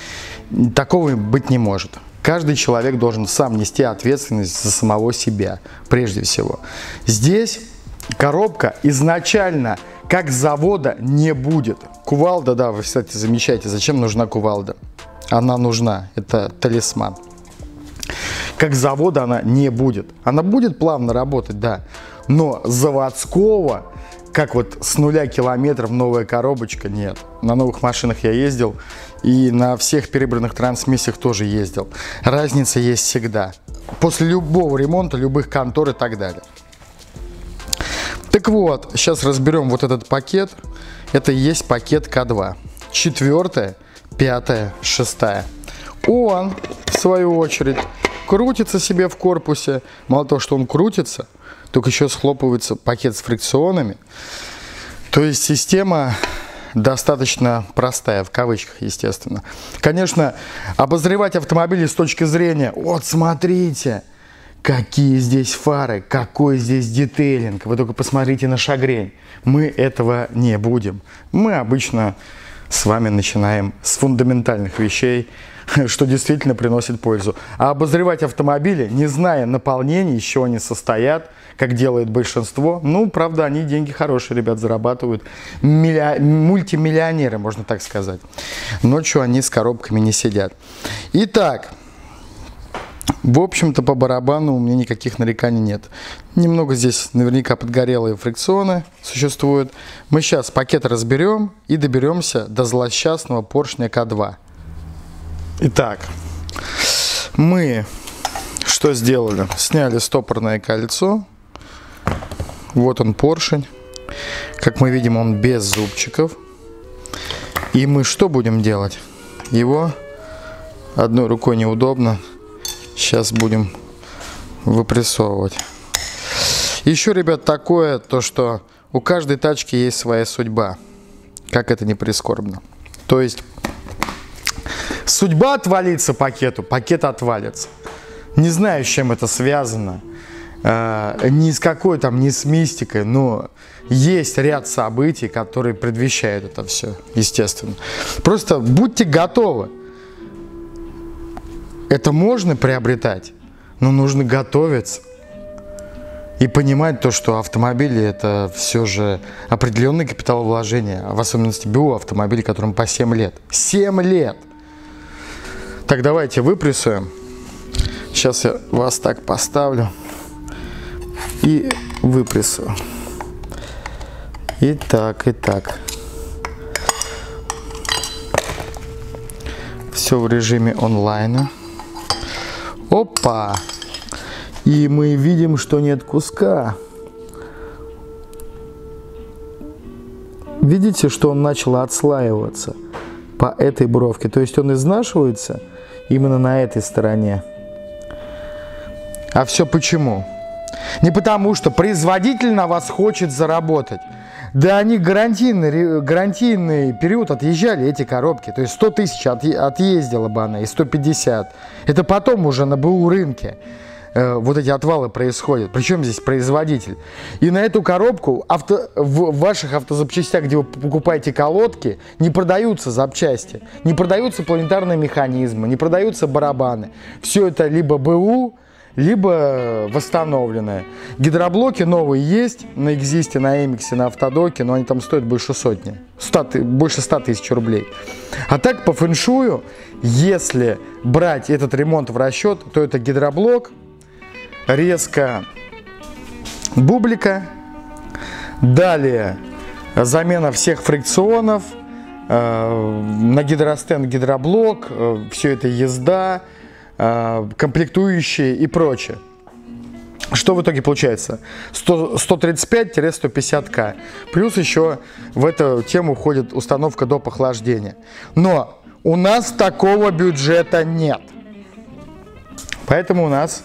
Speaker 1: Такого быть не может. Каждый человек должен сам нести ответственность за самого себя, прежде всего. Здесь Коробка изначально как завода не будет. Кувалда, да, вы, кстати, замечаете, зачем нужна кувалда? Она нужна, это талисман. Как завода она не будет. Она будет плавно работать, да, но заводского, как вот с нуля километров новая коробочка, нет. На новых машинах я ездил и на всех перебранных трансмиссиях тоже ездил. Разница есть всегда. После любого ремонта, любых контор и так далее. Так вот, сейчас разберем вот этот пакет. Это и есть пакет К2. Четвертая, пятая, шестая. Он, в свою очередь, крутится себе в корпусе. Мало того, что он крутится, только еще схлопывается пакет с фрикционами. То есть система достаточно простая, в кавычках, естественно. Конечно, обозревать автомобили с точки зрения, вот смотрите, Какие здесь фары, какой здесь детейлинг. Вы только посмотрите на шагрень. Мы этого не будем. Мы обычно с вами начинаем с фундаментальных вещей, что действительно приносит пользу. А обозревать автомобили, не зная наполнения, из чего они состоят, как делает большинство, ну, правда, они деньги хорошие, ребят, зарабатывают. Милли... Мультимиллионеры, можно так сказать. Но что они с коробками не сидят. Итак, в общем-то, по барабану у меня никаких нареканий нет. Немного здесь наверняка подгорелые фрикционы существуют. Мы сейчас пакет разберем и доберемся до злосчастного поршня К2. Итак, мы что сделали? Сняли стопорное кольцо. Вот он поршень. Как мы видим, он без зубчиков. И мы что будем делать? Его одной рукой неудобно Сейчас будем выпрессовывать. Еще, ребят, такое, то что у каждой тачки есть своя судьба. Как это не прискорбно. То есть, судьба отвалится пакету, пакет отвалится. Не знаю, с чем это связано. Э, ни с какой там, ни с мистикой, но есть ряд событий, которые предвещают это все, естественно. Просто будьте готовы. Это можно приобретать, но нужно готовиться и понимать то, что автомобили это все же определенное капиталовложение, в особенности БУ автомобили, которым по 7 лет. 7 лет! Так, давайте выпрессуем. Сейчас я вас так поставлю и выпрессую. Итак, итак. Все в режиме онлайна. Опа! И мы видим, что нет куска. Видите, что он начал отслаиваться по этой бровке. То есть он изнашивается именно на этой стороне. А все почему? Не потому, что производитель на вас хочет заработать. Да они гарантийный, гарантийный период отъезжали, эти коробки. То есть 100 тысяч от, отъездила бы она и 150. Это потом уже на БУ рынке э, вот эти отвалы происходят. Причем здесь производитель. И на эту коробку авто, в ваших автозапчастях, где вы покупаете колодки, не продаются запчасти, не продаются планетарные механизмы, не продаются барабаны. Все это либо БУ, либо восстановленная. Гидроблоки новые есть на Экзисте, на Эмиксе, на Автодоке, но они там стоят больше сотни, 100, больше 100 тысяч рублей. А так по фэншую, если брать этот ремонт в расчет, то это гидроблок, резко бублика, далее замена всех фрикционов, э, на гидростенд гидроблок, э, все это езда, комплектующие и прочее. Что в итоге получается? 135-150к. Плюс еще в эту тему входит установка доп. охлаждения. Но у нас такого бюджета нет. Поэтому у нас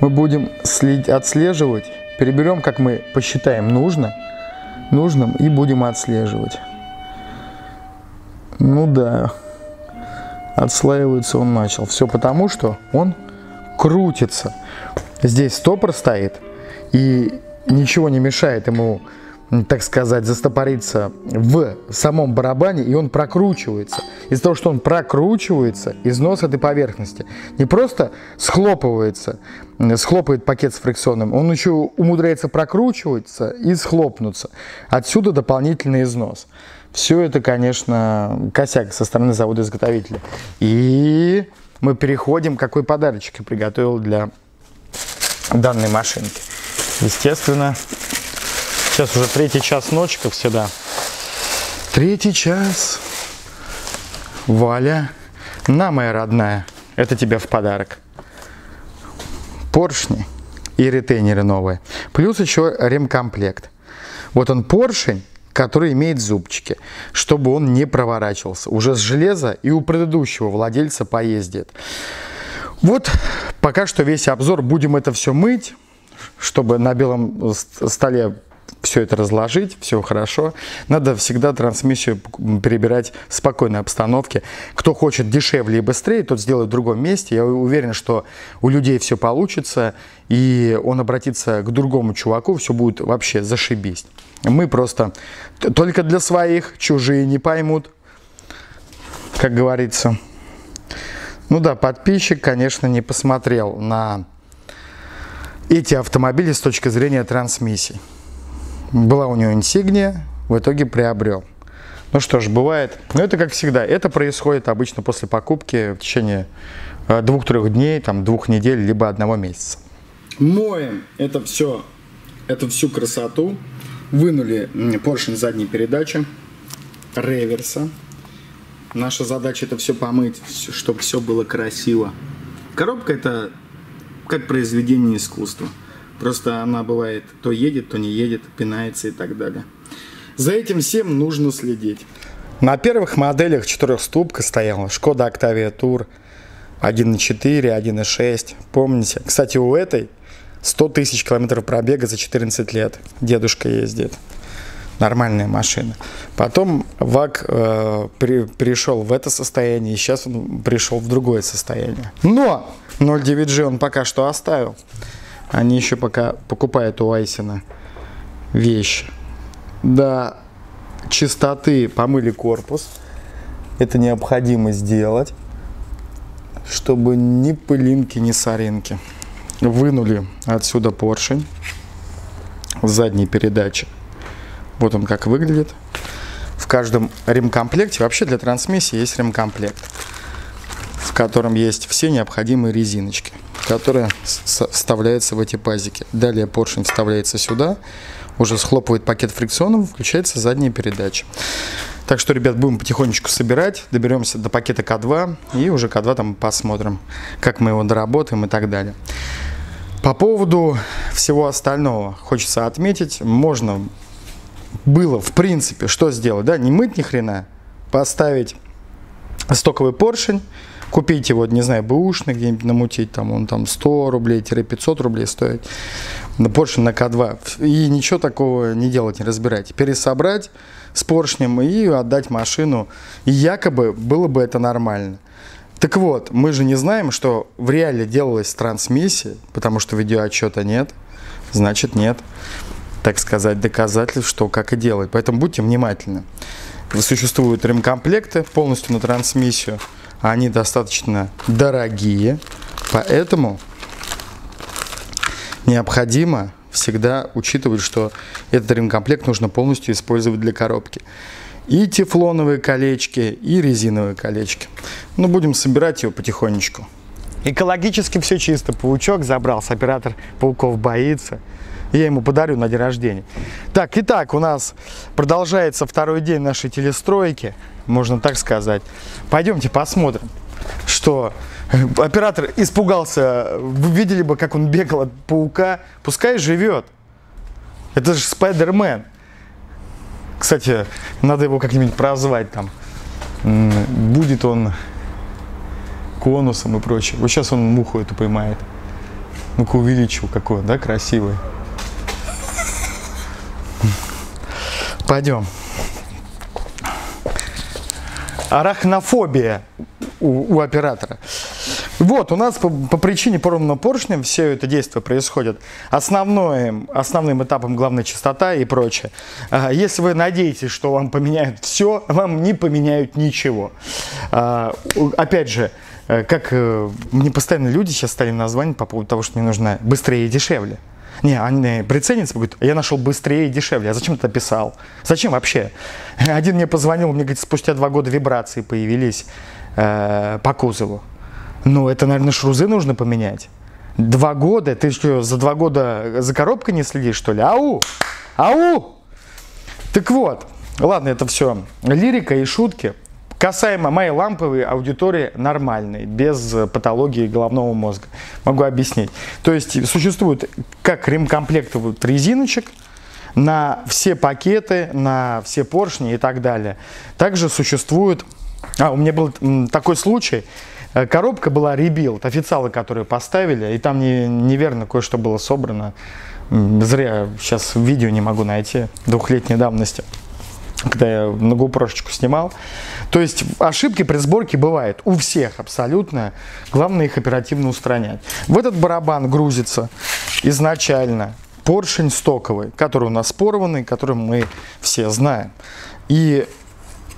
Speaker 1: мы будем отслеживать, переберем, как мы посчитаем нужно, нужным и будем отслеживать. Ну да, отслаивается он начал. Все потому, что он крутится. Здесь стопор стоит, и ничего не мешает ему так сказать, застопориться в самом барабане, и он прокручивается. Из-за того, что он прокручивается, износ этой поверхности не просто схлопывается, схлопывает пакет с фрикционным, он еще умудряется прокручиваться и схлопнуться. Отсюда дополнительный износ. Все это, конечно, косяк со стороны завода-изготовителя. И мы переходим, какой подарочек я приготовил для данной машинки. Естественно, Сейчас уже третий час ночи, как всегда. Третий час. Валя, на, моя родная, это тебе в подарок. Поршни и ретейнеры новые. Плюс еще ремкомплект. Вот он поршень, который имеет зубчики, чтобы он не проворачивался. Уже с железа и у предыдущего владельца поездит. Вот пока что весь обзор. Будем это все мыть, чтобы на белом столе все это разложить, все хорошо. Надо всегда трансмиссию перебирать в спокойной обстановке. Кто хочет дешевле и быстрее, тот сделает в другом месте. Я уверен, что у людей все получится, и он обратится к другому чуваку, все будет вообще зашибись. Мы просто только для своих, чужие не поймут, как говорится. Ну да, подписчик, конечно, не посмотрел на эти автомобили с точки зрения трансмиссии. Была у него инсигния, в итоге приобрел. Ну что ж, бывает. Но это как всегда. Это происходит обычно после покупки в течение э, двух-трех дней, там, двух недель, либо одного месяца. Моем это все, эту всю красоту. Вынули поршень задней передачи, реверса. Наша задача это все помыть, чтобы все было красиво. Коробка это как произведение искусства. Просто она бывает то едет, то не едет, пинается и так далее. За этим всем нужно следить. На первых моделях четырехступка стояла Шкода Octavia Tour 1.4, 1.6. Помните? Кстати, у этой 100 тысяч километров пробега за 14 лет. Дедушка ездит. Нормальная машина. Потом ВАК э, при, пришел в это состояние, и сейчас он пришел в другое состояние. Но 0.9G он пока что оставил. Они еще пока покупают у Айсина вещи. До чистоты помыли корпус. Это необходимо сделать, чтобы ни пылинки, ни соринки. Вынули отсюда поршень задней передачи. Вот он как выглядит. В каждом ремкомплекте, вообще для трансмиссии есть ремкомплект, в котором есть все необходимые резиночки которая вставляется в эти пазики. Далее поршень вставляется сюда, уже схлопывает пакет фрикционов, включается задняя передача. Так что, ребят, будем потихонечку собирать, доберемся до пакета К2 и уже К2 там посмотрим, как мы его доработаем и так далее. По поводу всего остального хочется отметить, можно было, в принципе, что сделать, да, не мыть ни хрена, поставить стоковый поршень, Купить его, не знаю, бэушный где-нибудь намутить, там он там 100 рублей-500 рублей стоит. На поршень на К2. И ничего такого не делать, не разбирать. Пересобрать с поршнем и отдать машину. И якобы было бы это нормально. Так вот, мы же не знаем, что в реале делалась трансмиссия, потому что видеоотчета нет. Значит, нет, так сказать, доказательств, что как и делать. Поэтому будьте внимательны. Существуют ремкомплекты полностью на трансмиссию. Они достаточно дорогие, Поэтому необходимо всегда учитывать, что этот ремкомплект нужно полностью использовать для коробки. И тефлоновые колечки, и резиновые колечки. Но будем собирать его потихонечку. Экологически все чисто. Паучок забрался, оператор пауков боится. Я ему подарю на день рождения. Так, итак, у нас продолжается второй день нашей телестройки, можно так сказать. Пойдемте посмотрим, что оператор испугался. Вы видели бы, как он бегал от паука. Пускай живет. Это же Спайдермен. Кстати, надо его как-нибудь прозвать там. Будет он конусом и прочее. Вот сейчас он муху эту поймает. Ну-ка увеличил какой, да, красивый. Пойдем. Арахнофобия у, у оператора. Вот, у нас по, по причине порванного поршня все это действие происходит. Основным, основным этапом главная частота и прочее. Если вы надеетесь, что вам поменяют все, вам не поменяют ничего. А, опять же, э, как э, мне постоянно люди сейчас стали названивать по поводу того, что мне нужно быстрее и дешевле. Не, они приценятся, говорят, я нашел быстрее и дешевле. А зачем это писал? Зачем вообще? Один мне позвонил, мне говорит, спустя два года вибрации появились э, по кузову. Ну, это, наверное, шрузы нужно поменять. Два года? Ты что, за два года за коробкой не следишь, что ли? Ау! Ау! Так вот, ладно, это все лирика и шутки. Касаемо моей ламповой аудитории нормальной, без патологии головного мозга. Могу объяснить. То есть существует как ремкомплекты вот резиночек на все пакеты, на все поршни и так далее. Также существует... А, у меня был такой случай. Э, коробка была rebuild, официалы, которые поставили, и там не, неверно кое-что было собрано. Зря сейчас видео не могу найти двухлетней давности когда я на GoPro снимал. То есть ошибки при сборке бывают у всех абсолютно. Главное их оперативно устранять. В этот барабан грузится изначально поршень стоковый, который у нас порванный, который мы все знаем. И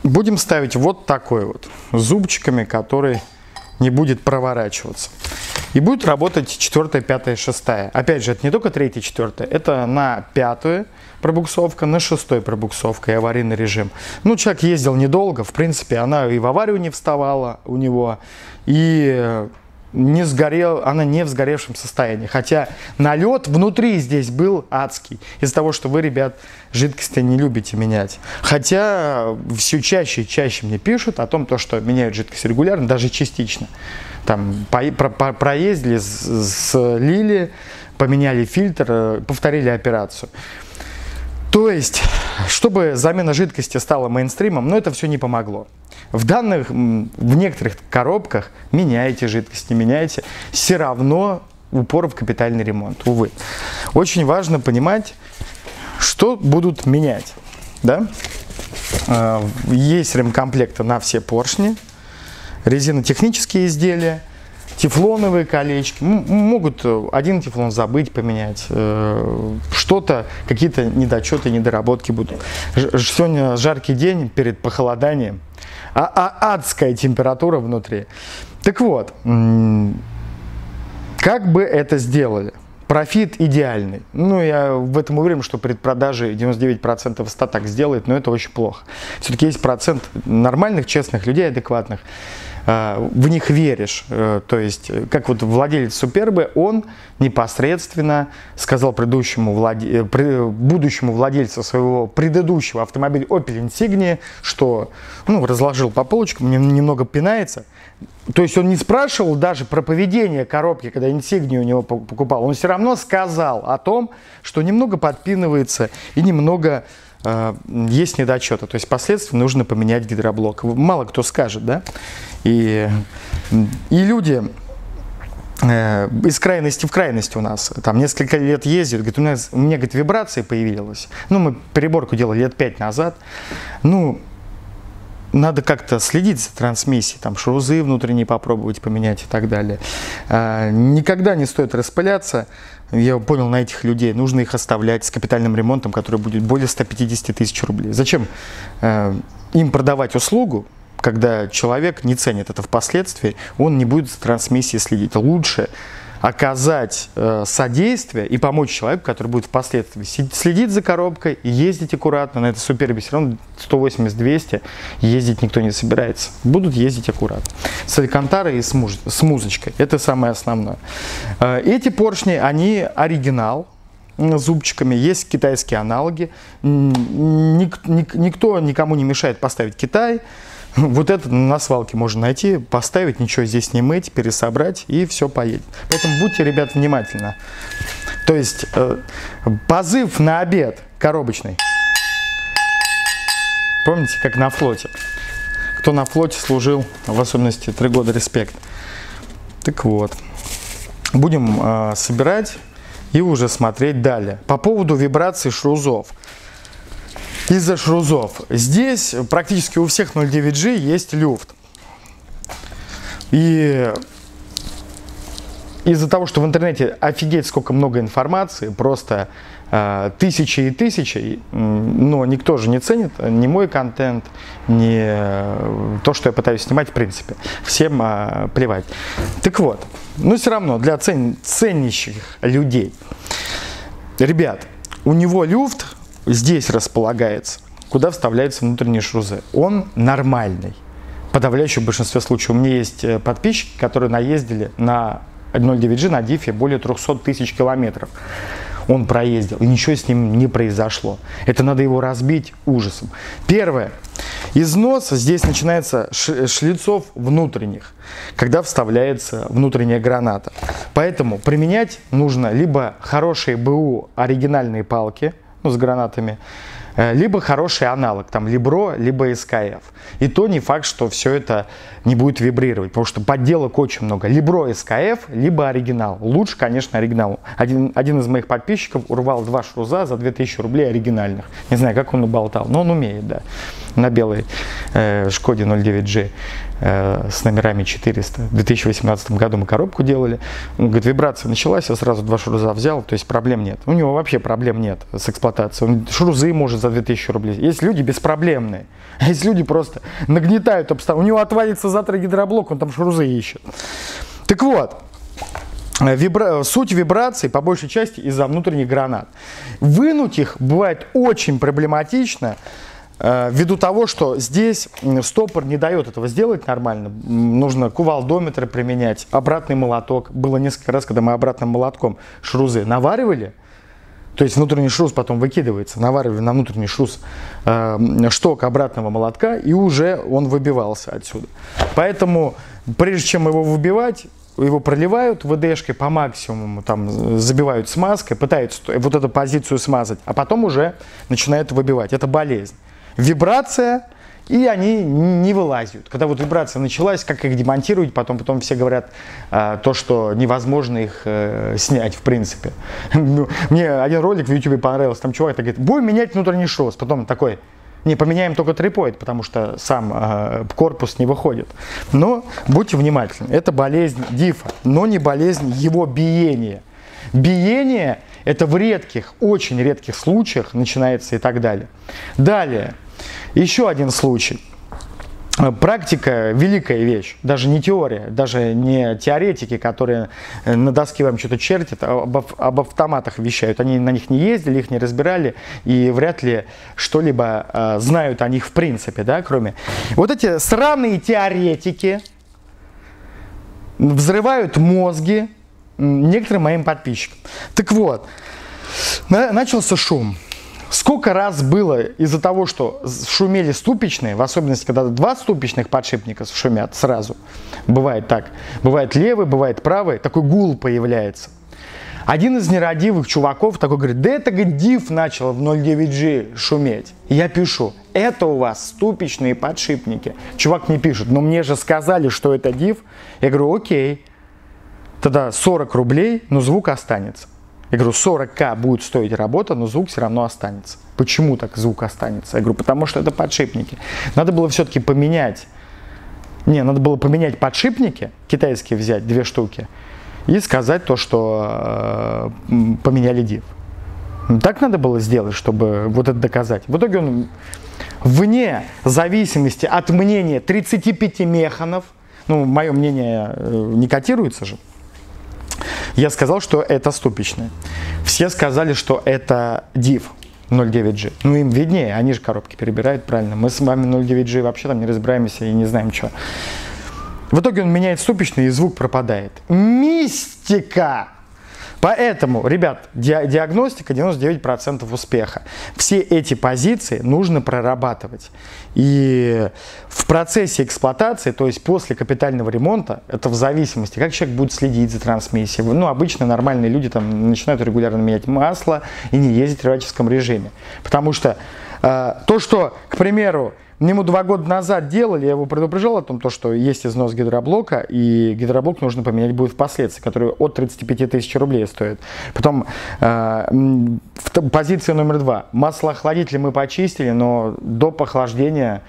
Speaker 1: будем ставить вот такой вот, зубчиками, который не будет проворачиваться. И будет работать 4, 5, 6. Опять же, это не только 3, 4, это на пятую пробуксовка, на шестой пробуксовка и аварийный режим. Ну, человек ездил недолго, в принципе, она и в аварию не вставала у него, и не сгорел, она не в сгоревшем состоянии. Хотя налет внутри здесь был адский. Из-за того, что вы, ребят, жидкости не любите менять. Хотя все чаще и чаще мне пишут о том, то, что меняют жидкость регулярно, даже частично. Там по, про, по, проездили, слили, поменяли фильтр, э, повторили операцию. То есть, чтобы замена жидкости стала мейнстримом, но это все не помогло. В данных, в некоторых коробках меняете жидкость, не меняете, все равно упор в капитальный ремонт, увы. Очень важно понимать, что будут менять. Да? А, есть ремкомплекты на все поршни, резинотехнические изделия – тефлоновые колечки. Могут э, один тефлон забыть, поменять. Э, что-то, какие-то недочеты, недоработки будут. Сегодня жаркий день перед похолоданием. А, а адская температура внутри. Так вот, как бы это сделали? Профит идеальный. Ну, я в этом уверен, что предпродажи 99% 100 так сделает, но это очень плохо. Все-таки есть процент нормальных, честных людей, адекватных, в них веришь. Э, то есть, как вот владелец Супербы, он непосредственно сказал предыдущему владе... Э, будущему владельцу своего предыдущего автомобиля Opel Insignia, что ну, разложил по полочкам, немного пинается. То есть он не спрашивал даже про поведение коробки, когда Insignia у него покупал. Он все равно сказал о том, что немного подпинывается и немного есть недочеты. То есть впоследствии нужно поменять гидроблок. Мало кто скажет, да? И, и люди э, из крайности в крайность у нас. Там несколько лет ездят, говорит, у, нас, у меня, говорит, вибрация появилась. Ну, мы переборку делали лет пять назад. Ну, надо как-то следить за трансмиссией, там шрузы внутренние попробовать поменять и так далее. А, никогда не стоит распыляться. Я понял на этих людей, нужно их оставлять с капитальным ремонтом, который будет более 150 тысяч рублей. Зачем э, им продавать услугу, когда человек не ценит это впоследствии, он не будет за трансмиссией следить. Лучше оказать э, содействие и помочь человеку, который будет впоследствии следить за коробкой, ездить аккуратно. На этой супербе все равно 180-200 ездить никто не собирается. Будут ездить аккуратно. С алькантарой и с, муж, с музычкой. Это самое основное. Э, эти поршни, они оригинал, зубчиками. Есть китайские аналоги. Ник, ник, никто никому не мешает поставить Китай. Вот это на свалке можно найти, поставить, ничего здесь не мыть, пересобрать и все поедет. Поэтому будьте, ребят, внимательны. То есть э, позыв на обед коробочный. Помните, как на флоте? Кто на флоте служил, в особенности три года респект. Так вот, будем э, собирать и уже смотреть далее. По поводу вибрации шрузов из-за шрузов. Здесь практически у всех 09G есть люфт. И из-за того, что в интернете офигеть сколько много информации, просто э, тысячи и тысячи, но никто же не ценит ни мой контент, ни э, то, что я пытаюсь снимать в принципе. Всем э, плевать. Так вот, но все равно для цен, ценящих людей. Ребят, у него люфт здесь располагается, куда вставляются внутренние шрузы. Он нормальный. В подавляющем большинстве случаев. У меня есть э, подписчики, которые наездили на 1.09G на дифе более 300 тысяч километров. Он проездил, и ничего с ним не произошло. Это надо его разбить ужасом. Первое. Износ здесь начинается шлицов внутренних, когда вставляется внутренняя граната. Поэтому применять нужно либо хорошие БУ оригинальные палки – ну, с гранатами, э, либо хороший аналог, там, Libro, либо SKF. И то не факт, что все это не будет вибрировать, потому что подделок очень много. Libro, SKF, либо оригинал. Лучше, конечно, оригинал. Один, один из моих подписчиков урвал два шруза за 2000 рублей оригинальных. Не знаю, как он уболтал, но он умеет, да. На белой э, Шкоде 09G. Э, с номерами 400. В 2018 году мы коробку делали. Он говорит, вибрация началась, я сразу два шруза взял, то есть проблем нет. У него вообще проблем нет с эксплуатацией. Он шрузы может за 2000 рублей. Есть люди беспроблемные. А есть люди просто нагнетают обстановку. У него отвалится завтра гидроблок, он там шрузы ищет. Так вот, Вибра... Суть вибраций по большей части из-за внутренних гранат. Вынуть их бывает очень проблематично, Э, ввиду того, что здесь стопор не дает этого сделать нормально, нужно кувалдометры применять, обратный молоток. Было несколько раз, когда мы обратным молотком шрузы наваривали, то есть внутренний шрус потом выкидывается, наваривали на внутренний шрус э, шток обратного молотка, и уже он выбивался отсюда. Поэтому, прежде чем его выбивать, его проливают ВДшкой по максимуму, там забивают смазкой, пытаются вот эту позицию смазать, а потом уже начинают выбивать. Это болезнь вибрация, и они не вылазят. Когда вот вибрация началась, как их демонтировать, потом, потом все говорят а, то, что невозможно их э, снять в принципе. Ну, мне один ролик в YouTube понравился, там чувак говорит, будем менять внутренний шрус, потом такой, не, поменяем только трипоид, потому что сам э, корпус не выходит. Но будьте внимательны, это болезнь дифа, но не болезнь его биения. Биение это в редких, очень редких случаях начинается и так далее. Далее, еще один случай. Практика – великая вещь, даже не теория, даже не теоретики, которые на доске вам что-то чертят, а об, об автоматах вещают. Они на них не ездили, их не разбирали и вряд ли что-либо э, знают о них в принципе, да, кроме... Вот эти сраные теоретики взрывают мозги некоторым моим подписчикам. Так вот, начался шум. Сколько раз было из-за того, что шумели ступичные, в особенности, когда два ступичных подшипника шумят сразу, бывает так, бывает левый, бывает правый, такой гул появляется. Один из нерадивых чуваков такой говорит, да это говорит, див начал в 0.9G шуметь. я пишу, это у вас ступичные подшипники. Чувак не пишет, но мне же сказали, что это див. Я говорю, окей, тогда 40 рублей, но звук останется. Я говорю, 40к будет стоить работа, но звук все равно останется. Почему так звук останется? Я говорю, потому что это подшипники. Надо было все-таки поменять. Не, надо было поменять подшипники, китайские взять, две штуки, и сказать то, что э, поменяли div. Так надо было сделать, чтобы вот это доказать. В итоге он вне зависимости от мнения 35 механов, ну, мое мнение э, не котируется же, я сказал, что это ступичное. Все сказали, что это div 0.9G. Ну, им виднее, они же коробки перебирают правильно. Мы с вами 0.9G вообще там не разбираемся и не знаем, что. В итоге он меняет ступичный, и звук пропадает. Мистика! Поэтому, ребят, диагностика 99% успеха. Все эти позиции нужно прорабатывать. И в процессе эксплуатации, то есть после капитального ремонта, это в зависимости, как человек будет следить за трансмиссией. Ну, обычно нормальные люди там начинают регулярно менять масло и не ездить в реваческом режиме. Потому что э, то, что, к примеру, Ему два года назад делали, я его предупреждал о том, то, что есть износ гидроблока, и гидроблок нужно поменять будет впоследствии, который от 35 тысяч рублей стоит. Потом э, позиция номер два. Маслоохладитель мы почистили, но до похлаждения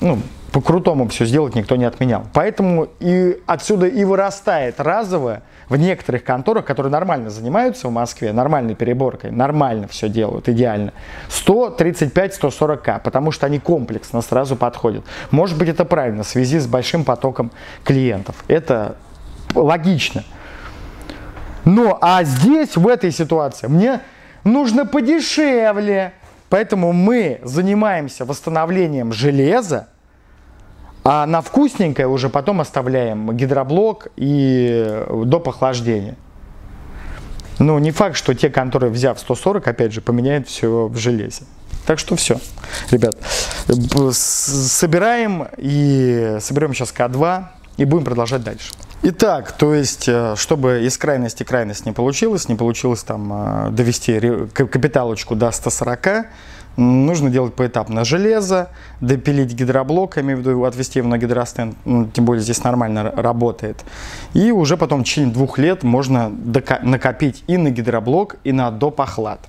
Speaker 1: ну, по-крутому все сделать никто не отменял. Поэтому и отсюда и вырастает разовое в некоторых конторах, которые нормально занимаются в Москве, нормальной переборкой, нормально все делают, идеально, 135-140к, потому что они комплексно сразу подходят. Может быть это правильно в связи с большим потоком клиентов. Это логично. Но а здесь, в этой ситуации, мне нужно подешевле. Поэтому мы занимаемся восстановлением железа, а на вкусненькое уже потом оставляем гидроблок и до похлаждения. Ну, не факт, что те, которые, взяв 140, опять же, поменяют все в железе. Так что все, ребят, собираем и соберем сейчас К2 и будем продолжать дальше. Итак, то есть, э, чтобы из крайности крайность не получилось, не получилось там э, довести капиталочку до 140, Нужно делать поэтапно железо, допилить гидроблок, имею в виду отвести его на гидростенд, ну, тем более здесь нормально работает. И уже потом в течение двух лет можно накопить и на гидроблок, и на допохлад.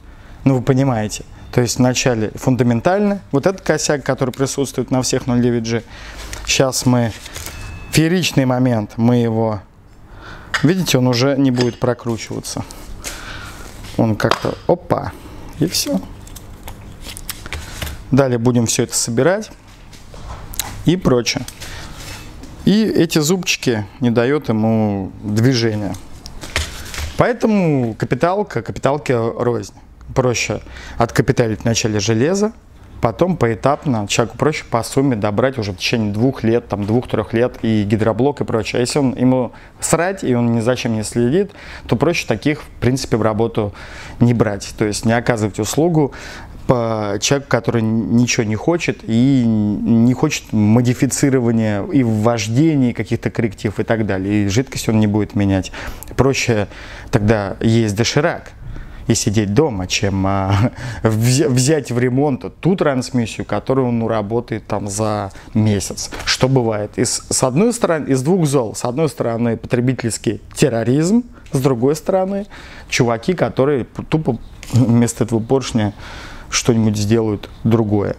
Speaker 1: Ну вы понимаете. То есть вначале фундаментально, вот этот косяк, который присутствует на всех 0.9G. Сейчас мы, фееричный момент, мы его, видите, он уже не будет прокручиваться. Он как-то, опа, и все. Далее будем все это собирать и прочее. И эти зубчики не дают ему движения. Поэтому капиталка, капиталки рознь. Проще откапиталить вначале железо, потом поэтапно человеку проще по сумме добрать уже в течение двух лет, там двух-трех лет и гидроблок и прочее. А если он ему срать и он ни зачем не следит, то проще таких в принципе в работу не брать. То есть не оказывать услугу по человеку, который ничего не хочет и не хочет модифицирования и ввождения каких-то корректив и так далее. И жидкость он не будет менять. Проще тогда есть доширак и сидеть дома, чем а, взять в ремонт ту трансмиссию, которую он ну, работает там за месяц. Что бывает? Из, с одной стороны, из двух зол. С одной стороны, потребительский терроризм, с другой стороны, чуваки, которые тупо вместо этого поршня что-нибудь сделают другое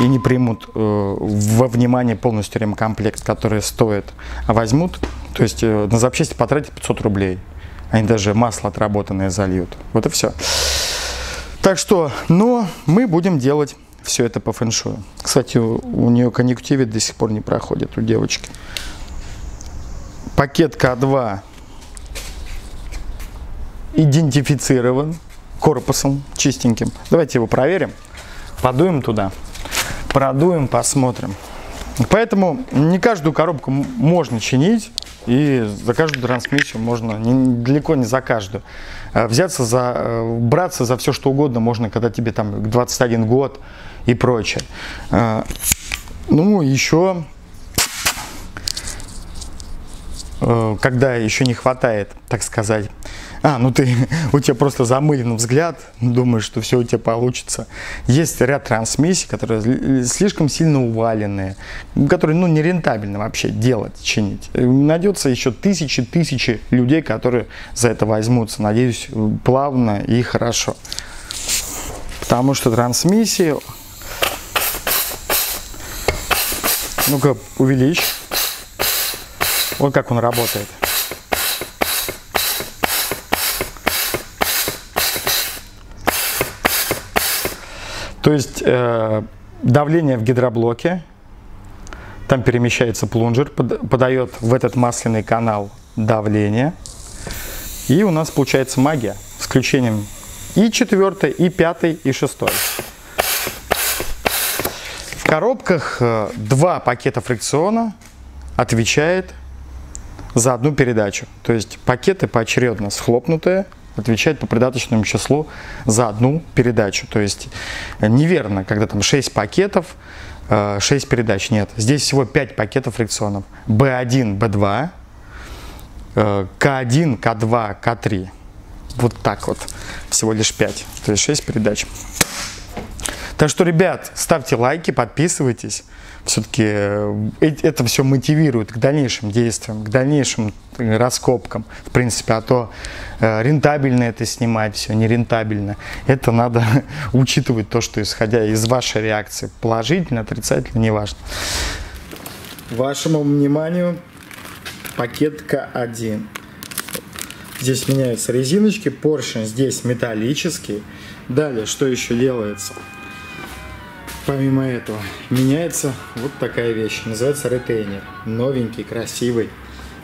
Speaker 1: и не примут э, во внимание полностью ремкомплект, который стоит, а возьмут, то есть э, на запчасти потратят 500 рублей, они даже масло отработанное зальют. Вот и все. Так что, но мы будем делать все это по фэншую. Кстати, у, у нее конъюнктивит до сих пор не проходит у девочки. Пакет К2 идентифицирован корпусом чистеньким. Давайте его проверим. Подуем туда. Продуем, посмотрим. Поэтому не каждую коробку можно чинить. И за каждую трансмиссию можно, не, далеко не за каждую. А взяться за, э, браться за все, что угодно можно, когда тебе там 21 год и прочее. А, ну, еще, э, когда еще не хватает, так сказать, а, ну ты, у тебя просто замылен взгляд, думаешь, что все у тебя получится. Есть ряд трансмиссий, которые слишком сильно уваленные, которые, ну, нерентабельно вообще делать, чинить. Найдется еще тысячи-тысячи людей, которые за это возьмутся. Надеюсь, плавно и хорошо. Потому что трансмиссии... Ну-ка, увеличь. Вот как он работает. То есть э, давление в гидроблоке, там перемещается плунжер, под, подает в этот масляный канал давление. И у нас получается магия с включением и четвертой, и пятой, и шестой. В коробках э, два пакета фрикциона отвечает за одну передачу. То есть пакеты поочередно схлопнутые отвечают по придаточному числу за одну передачу. То есть неверно, когда там 6 пакетов, 6 э, передач. Нет, здесь всего 5 пакетов фрикционов. B1, B2, К1, К2, К3. Вот так вот. Всего лишь 5. То есть 6 передач. Так что, ребят, ставьте лайки, подписывайтесь. Все-таки э, это все мотивирует к дальнейшим действиям, к дальнейшим э, раскопкам. В принципе, а то э, рентабельно это снимать, все нерентабельно. Это надо учитывать то, что исходя из вашей реакции, положительно, отрицательно, неважно. Вашему вниманию пакет К1. Здесь меняются резиночки, поршень здесь металлический. Далее, что еще делается? Помимо этого, меняется вот такая вещь. Называется ретейнер. Новенький, красивый.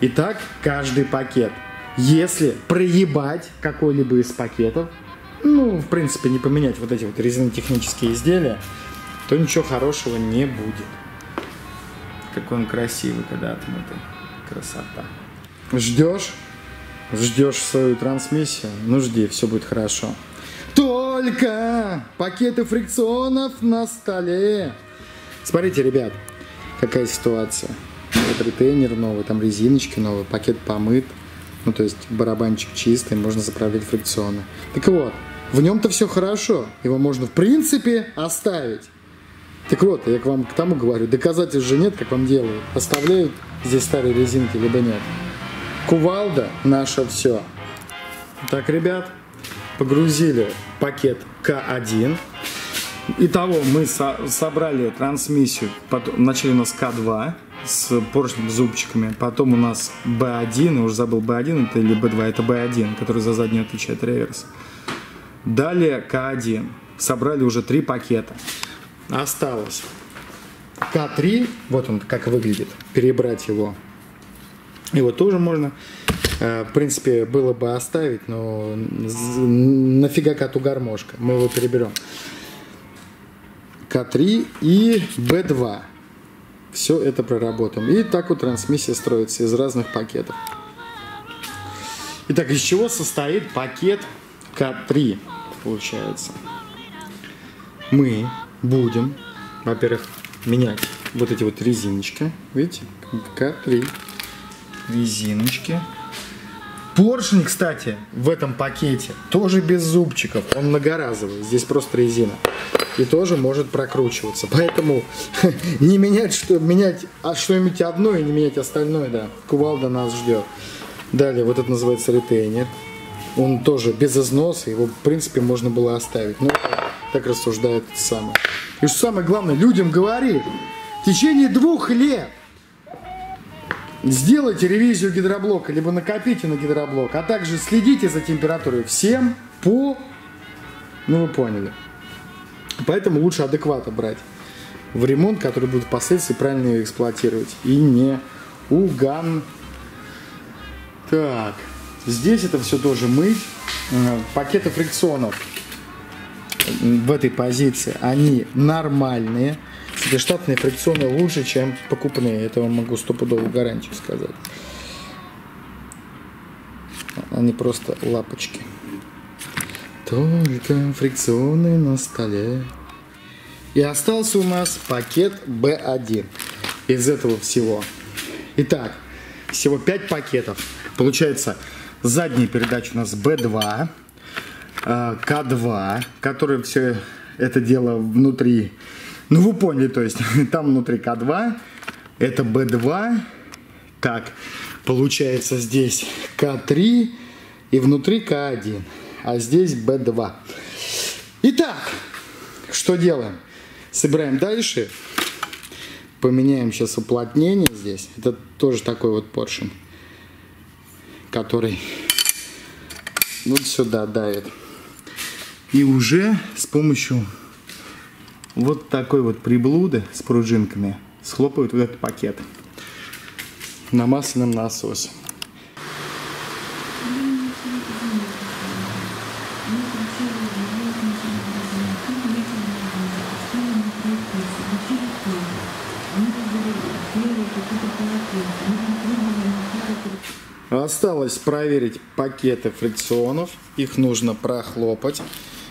Speaker 1: Итак, каждый пакет. Если проебать какой-либо из пакетов, ну, в принципе, не поменять вот эти вот резинотехнические изделия, то ничего хорошего не будет. Какой он красивый, когда отмытый. Красота. Ждешь? Ждешь свою трансмиссию? Ну жди, все будет хорошо. Только пакеты фрикционов на столе. Смотрите, ребят, какая ситуация. Ретейнер новый, там резиночки новые, пакет помыт. Ну, то есть барабанчик чистый, можно заправлять фрикционы. Так вот, в нем-то все хорошо. Его можно, в принципе, оставить. Так вот, я к вам к тому говорю, доказательств же нет, как вам делают. Оставляют здесь старые резинки, либо нет. Кувалда наше все. Так, ребят, погрузили пакет К1. Итого мы со собрали трансмиссию, потом, начали у нас К2 с поршнем зубчиками, потом у нас B1, я уже забыл B1 это или B2, это B1, который за заднюю отвечает реверс. Далее К1, собрали уже три пакета. Осталось К3, вот он как выглядит, перебрать его. Его тоже можно Э, в принципе, было бы оставить, но нафига коту гармошка? Мы его переберем. К3 и Б2. Все это проработаем. И так вот трансмиссия строится из разных пакетов. Итак, из чего состоит пакет К3, получается? Мы будем, во-первых, менять вот эти вот резиночки. Видите? К3. Резиночки. Поршень, кстати, в этом пакете тоже без зубчиков. Он многоразовый. Здесь просто резина. И тоже может прокручиваться. Поэтому не менять, что менять а что-нибудь одно и не менять остальное, да. Кувалда нас ждет. Далее, вот это называется ретейнер. Он тоже без износа, его в принципе можно было оставить. Но так рассуждает самое. И что самое главное, людям говорит, в течение двух лет Сделайте ревизию гидроблока, либо накопите на гидроблок, а также следите за температурой всем по... Ну, вы поняли. Поэтому лучше адекватно брать в ремонт, который будет впоследствии правильно ее эксплуатировать. И не уган. Так, здесь это все тоже мыть. Э, пакеты фрикционов в этой позиции, они нормальные. Кстати, штатные фрикционы лучше, чем покупные. Это вам могу стопудовую гарантию сказать. Они просто лапочки. Только фрикционы на столе. И остался у нас пакет B1 из этого всего. Итак, всего 5 пакетов. Получается, задняя передача у нас B2, К2, который все это дело внутри ну, вы поняли, то есть там внутри К2, это B2, так, получается здесь К3 и внутри К1, а здесь B2. Итак, что делаем? Собираем дальше, поменяем сейчас уплотнение здесь. Это тоже такой вот поршень, который вот сюда давит. И уже с помощью вот такой вот приблуды с пружинками схлопывают вот этот пакет на масляном насосе. Осталось проверить пакеты фрикционов. Их нужно прохлопать.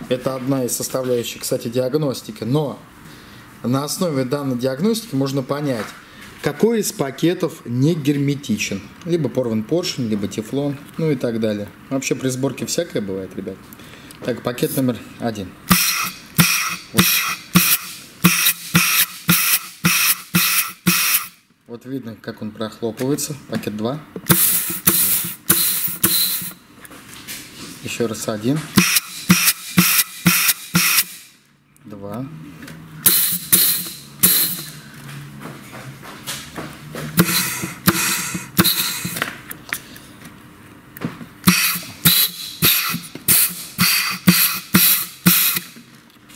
Speaker 1: Это одна из составляющих, кстати, диагностики. Но на основе данной диагностики можно понять, какой из пакетов не герметичен. Либо порван поршень, либо тефлон, ну и так далее. Вообще при сборке всякое бывает, ребят. Так, пакет номер один. Вот. вот видно, как он прохлопывается. Пакет 2. Еще раз один. Два.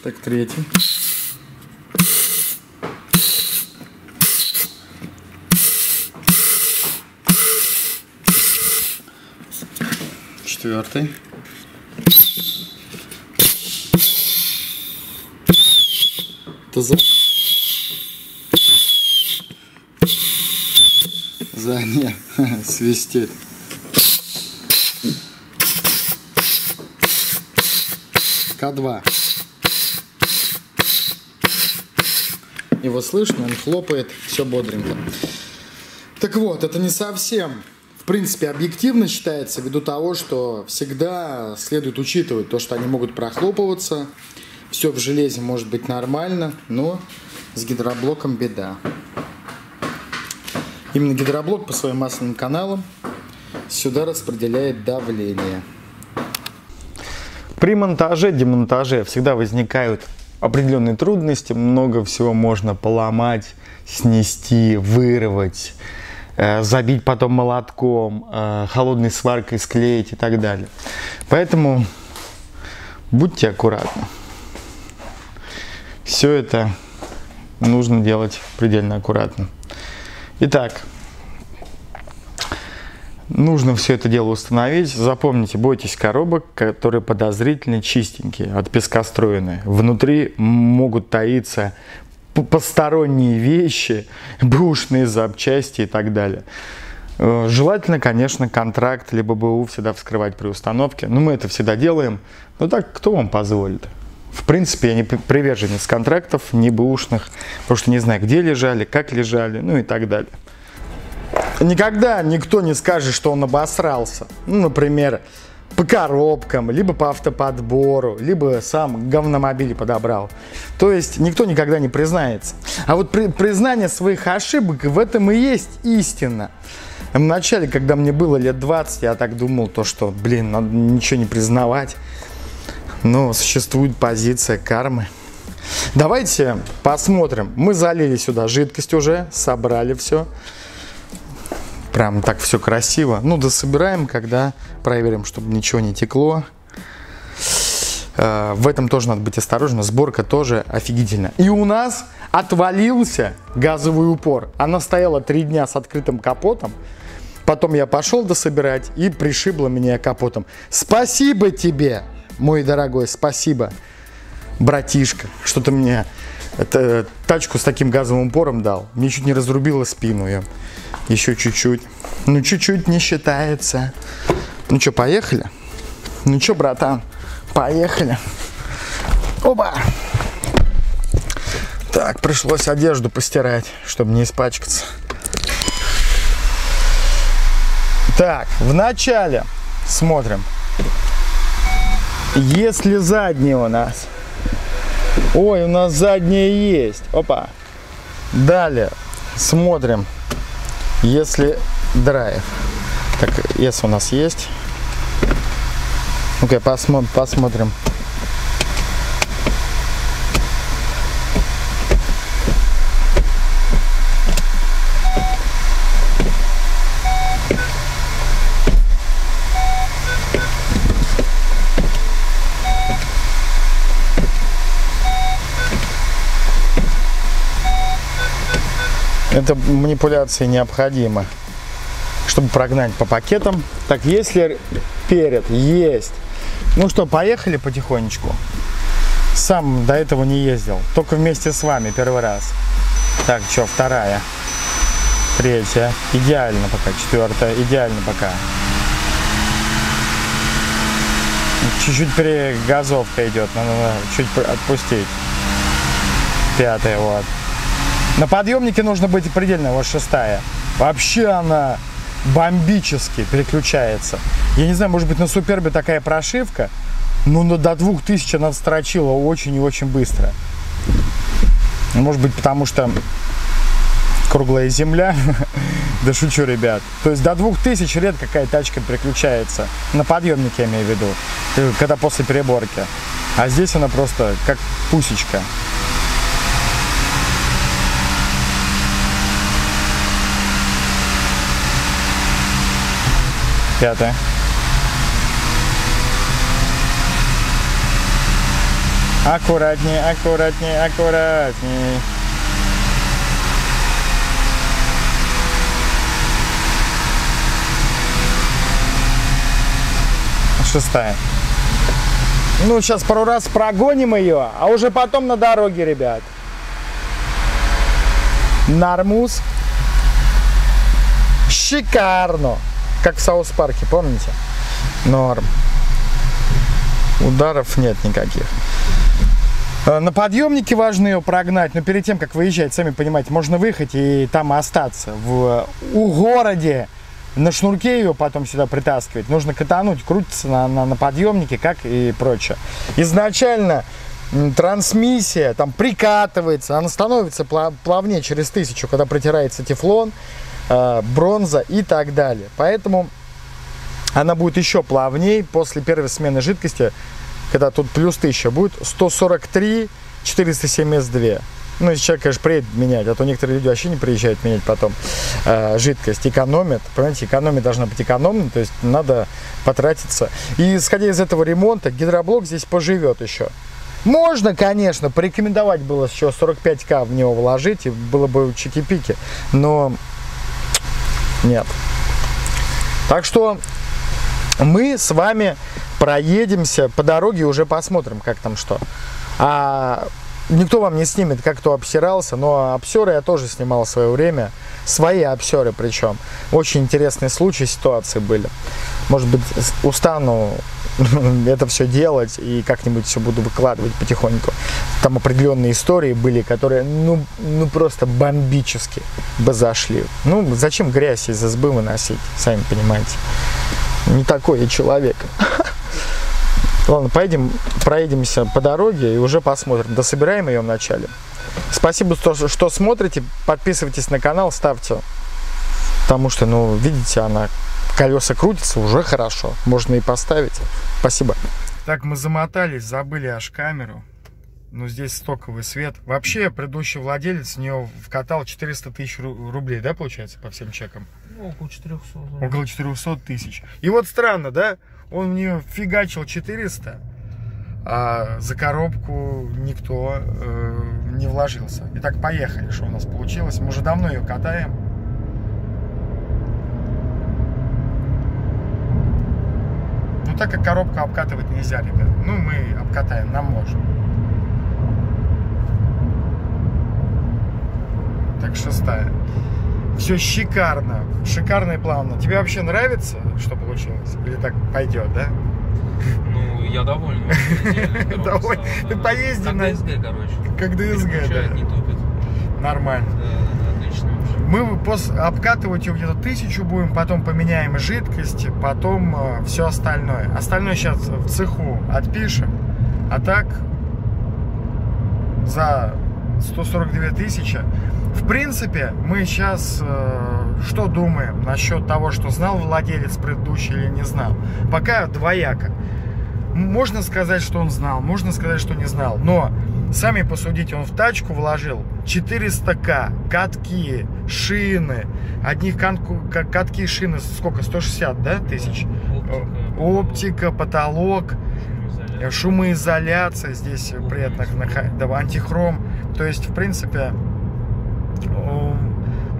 Speaker 1: Так, третий. Четвертый. Это за... Задняя свистит. К2. Его слышно, он хлопает, все бодренько. Так вот, это не совсем, в принципе, объективно считается, ввиду того, что всегда следует учитывать то, что они могут прохлопываться. Все в железе может быть нормально, но с гидроблоком беда. Именно гидроблок по своим масляным каналам сюда распределяет давление. При монтаже, демонтаже всегда возникают определенные трудности, много всего можно поломать, снести, вырвать, э, забить потом молотком, э, холодной сваркой склеить и так далее. Поэтому будьте аккуратны. Все это нужно делать предельно аккуратно. Итак, Нужно все это дело установить. Запомните, бойтесь коробок, которые подозрительно чистенькие, от песка стройные. Внутри могут таиться посторонние вещи, бушные запчасти и так далее. Э, желательно, конечно, контракт либо БУ всегда вскрывать при установке. Но мы это всегда делаем. Но так кто вам позволит? В принципе, я не приверженец контрактов, ни бэушных, потому что не знаю, где лежали, как лежали, ну и так далее. Никогда никто не скажет, что он обосрался. Ну, например, по коробкам, либо по автоподбору, либо сам говномобиль подобрал. То есть никто никогда не признается. А вот при, признание своих ошибок в этом и есть истина. В начале, когда мне было лет 20, я так думал, то, что, блин, надо ничего не признавать. Но существует позиция кармы. Давайте посмотрим. Мы залили сюда жидкость уже, собрали все. Прям так все красиво. Ну, дособираем, когда проверим, чтобы ничего не текло. Э, в этом тоже надо быть осторожным. Сборка тоже офигительная. И у нас отвалился газовый упор. Она стояла три дня с открытым капотом. Потом я пошел дособирать и пришибло меня капотом. Спасибо тебе, мой дорогой, спасибо, братишка, что ты мне это, тачку с таким газовым упором дал. Мне чуть не разрубило спину ее. Еще чуть-чуть. Ну, чуть-чуть не считается. Ну что, поехали? Ну что, братан, поехали. Оба! Так, пришлось одежду постирать, чтобы не испачкаться. Так, в начале смотрим. Если задний у нас. Ой, у нас задние есть. Опа. Далее смотрим если драйв. Так, если у нас есть. Ну-ка, посмо посмотрим. Это манипуляции необходимы, чтобы прогнать по пакетам. Так, если перед есть. Ну что, поехали потихонечку. Сам до этого не ездил. Только вместе с вами первый раз. Так, что, вторая. Третья. Идеально пока. Четвертая. Идеально пока. Чуть-чуть перегазовка идет. Надо чуть отпустить. Пятая, вот. На подъемнике нужно быть предельно. Вот шестая. Вообще она бомбически переключается. Я не знаю, может быть на Супербе такая прошивка, но до 2000 она строчила очень и очень быстро. Может быть потому что круглая земля. да шучу, ребят. То есть до 2000 редко какая тачка переключается. На подъемнике я имею в виду. Э, когда после переборки. А здесь она просто как пусечка. Пятое. Аккуратнее, аккуратнее, аккуратнее. Шестая. Ну, сейчас пару раз прогоним ее, а уже потом на дороге, ребят. Нормус. Шикарно. Как в Саус Парке, помните? Норм. Ударов нет никаких. Э, на подъемнике важно ее прогнать, но перед тем, как выезжать, сами понимаете, можно выехать и там остаться. В, у городе на шнурке ее потом сюда притаскивать. Нужно катануть, крутиться на, на, на подъемнике, как и прочее. Изначально трансмиссия там прикатывается, она становится плавнее через тысячу, когда протирается тефлон. Э, бронза и так далее. Поэтому она будет еще плавнее после первой смены жидкости, когда тут плюс 1000 будет 143 472. Ну, если человек, конечно, приедет менять, а то некоторые люди вообще не приезжают менять потом э, жидкость, экономят. Понимаете, экономия должна быть экономной, то есть надо потратиться. И исходя из этого ремонта, гидроблок здесь поживет еще. Можно, конечно, порекомендовать было еще 45к в него вложить, и было бы чики-пики, но нет. Так что мы с вами проедемся по дороге и уже посмотрим, как там что. А никто вам не снимет, как кто обсирался, но обсеры я тоже снимал в свое время. Свои обсеры причем. Очень интересные случаи, ситуации были. Может быть, устану это все делать и как-нибудь все буду выкладывать потихоньку. Там определенные истории были, которые, ну, ну просто бомбически бы зашли. Ну, зачем грязь из избы выносить, сами понимаете. Не такой я человек. Ладно, поедем, проедемся по дороге и уже посмотрим. Дособираем ее вначале. Спасибо, что, что смотрите. Подписывайтесь на канал, ставьте. Потому что, ну, видите, она колеса крутятся, уже хорошо. Можно и поставить. Спасибо. Так, мы замотались, забыли аж камеру. Ну, здесь стоковый свет. Вообще, предыдущий владелец в нее вкатал 400 тысяч рублей, да, получается, по всем чекам?
Speaker 2: Ну, около 400. Да.
Speaker 1: Около 400 тысяч. И вот странно, да? Он в нее фигачил 400, а за коробку никто э, не вложился. Итак, поехали, что у нас получилось. Мы уже давно ее катаем. Ну, так как коробку обкатывать нельзя, ребят. Ну, мы обкатаем, нам можно. Так, шестая. Все шикарно, шикарно и плавно. Тебе вообще нравится, что получилось? Или так пойдет, да?
Speaker 2: Ну, я доволен.
Speaker 1: Доволен. Ты поезди
Speaker 2: Как ДСГ, короче.
Speaker 1: Как ДСГ, да.
Speaker 2: не тупит.
Speaker 1: Нормально. Мы обкатывать его где-то тысячу будем, потом поменяем жидкости, потом э, все остальное. Остальное сейчас в цеху отпишем. А так за 142 тысячи. В принципе, мы сейчас э, что думаем насчет того, что знал владелец предыдущий или не знал? Пока двояко. Можно сказать, что он знал, можно сказать, что не знал. Но сами посудите, он в тачку вложил 400к, катки, шины. Одних катки и шины сколько? 160, да, тысяч? Оптика, Оптика потолок шумоизоляция здесь приятно, да, антихром. То есть, в принципе,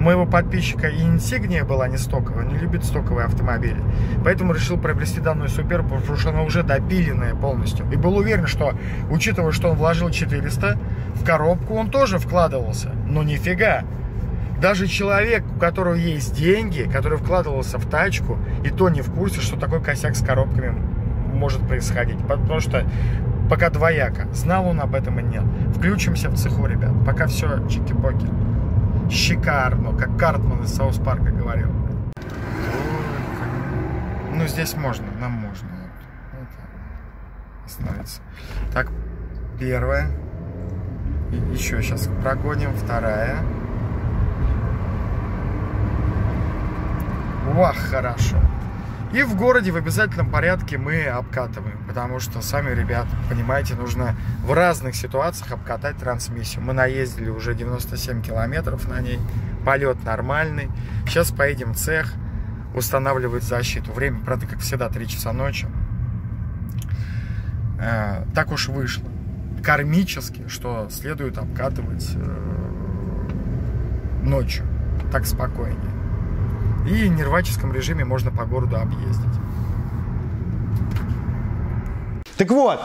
Speaker 1: моего подписчика и инсигния была не стоковая, не любит стоковые автомобили. Поэтому решил приобрести данную супербу, потому что она уже допиленная полностью. И был уверен, что, учитывая, что он вложил 400 в коробку, он тоже вкладывался. Но нифига. Даже человек, у которого есть деньги, который вкладывался в тачку, и то не в курсе, что такой косяк с коробками может происходить. Потому что пока двояко. Знал он об этом и нет. Включимся в цеху, ребят. Пока все чики-поки. Шикарно, как Картман из Саус Парка говорил. Ну, здесь можно, нам можно. Остановиться. Так, первая. Еще сейчас прогоним. Вторая. Вах, хорошо. И в городе в обязательном порядке мы обкатываем, потому что сами, ребят, понимаете, нужно в разных ситуациях обкатать трансмиссию. Мы наездили уже 97 километров на ней, полет нормальный. Сейчас поедем в цех устанавливать защиту. Время, правда, как всегда, 3 часа ночи. Э, так уж вышло. Кармически, что следует обкатывать э, ночью. Так спокойнее. И в нервическом режиме можно по городу объездить. Так вот,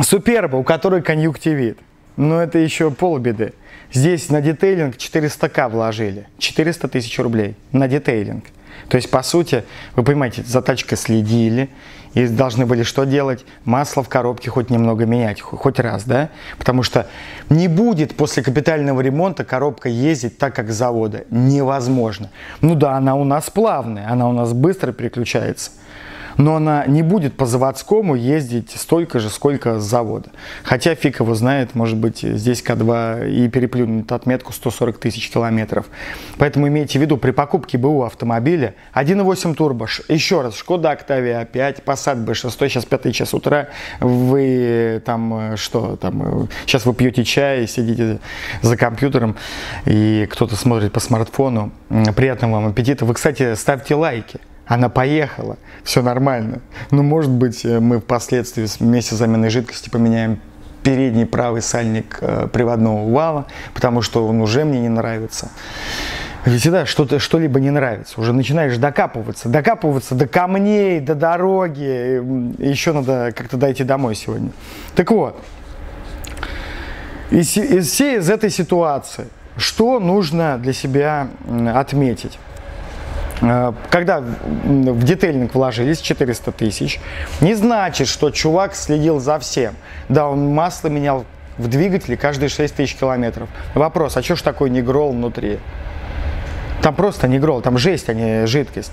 Speaker 1: Суперба, у которой конъюнктивит. Но это еще полбеды. Здесь на детейлинг 400к вложили. 400 тысяч рублей на детейлинг. То есть, по сути, вы понимаете, за тачкой следили, и должны были что делать? Масло в коробке хоть немного менять, хоть раз, да? Потому что не будет после капитального ремонта коробка ездить так, как с завода. Невозможно. Ну да, она у нас плавная, она у нас быстро переключается но она не будет по заводскому ездить столько же, сколько с завода. Хотя фиг его знает, может быть, здесь К2 и переплюнет отметку 140 тысяч километров. Поэтому имейте в виду, при покупке БУ автомобиля 1.8 турбо, еще раз, Шкода Октавия 5, Passat B6, сейчас 5 час утра, вы там э, что, там, сейчас э, вы пьете чай, сидите за компьютером, и кто-то смотрит по смартфону. Приятного вам аппетита. Вы, кстати, ставьте лайки. Она поехала, все нормально. Ну, может быть, э, мы впоследствии вместе с заменой жидкости поменяем передний правый сальник э, приводного вала, потому что он уже мне не нравится. Всегда что-то, что-либо не нравится. Уже начинаешь докапываться, докапываться до камней, до дороги. Еще надо как-то дойти домой сегодня. Так вот, из, из всей из этой ситуации, что нужно для себя отметить? Э, когда в детейлинг вложились 400 тысяч, не значит, что чувак следил за всем. Да, он масло менял в двигателе каждые 6 тысяч километров. Вопрос, а что ж такой негрол внутри? Там просто негрол, там жесть, а не жидкость.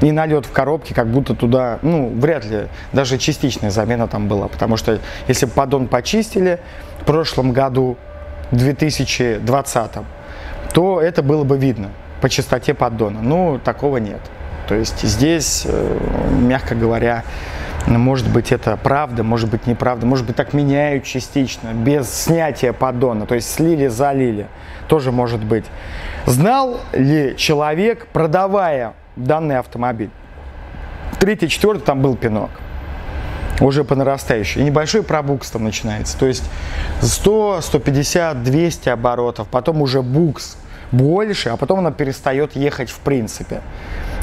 Speaker 1: И налет в коробке, как будто туда, ну, вряд ли, даже частичная замена там была. Потому что если поддон почистили в прошлом году, 2020, то это было бы видно по частоте поддона. Ну, такого нет. То есть здесь, э, мягко говоря, может быть это правда, может быть неправда, может быть так меняют частично, без снятия поддона, то есть слили, залили, тоже может быть. Знал ли человек, продавая данный автомобиль? Третий, четвертый там был пинок уже по нарастающей. И небольшой пробукс там начинается. То есть 100, 150, 200 оборотов, потом уже букс больше, а потом она перестает ехать в принципе.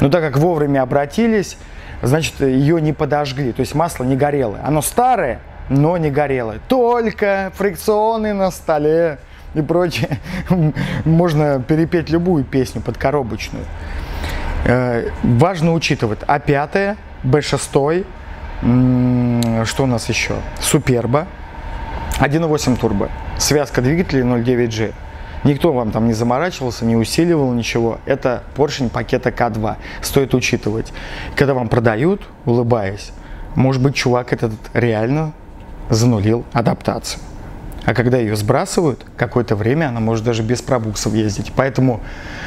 Speaker 1: Но так как вовремя обратились, значит, ее не подожгли, то есть масло не горелое. Оно старое, но не горелое. Только фрикционы на столе и прочее. Можно перепеть любую песню под коробочную. Э, важно учитывать А5, Б6, что у нас еще? Суперба, 1.8 турбо, связка двигателей 0.9G. Никто вам там не заморачивался, не усиливал ничего. Это поршень пакета К2. Стоит учитывать. Когда вам продают, улыбаясь, может быть, чувак этот реально занулил адаптацию. А когда ее сбрасывают, какое-то время она может даже без пробуксов ездить. Поэтому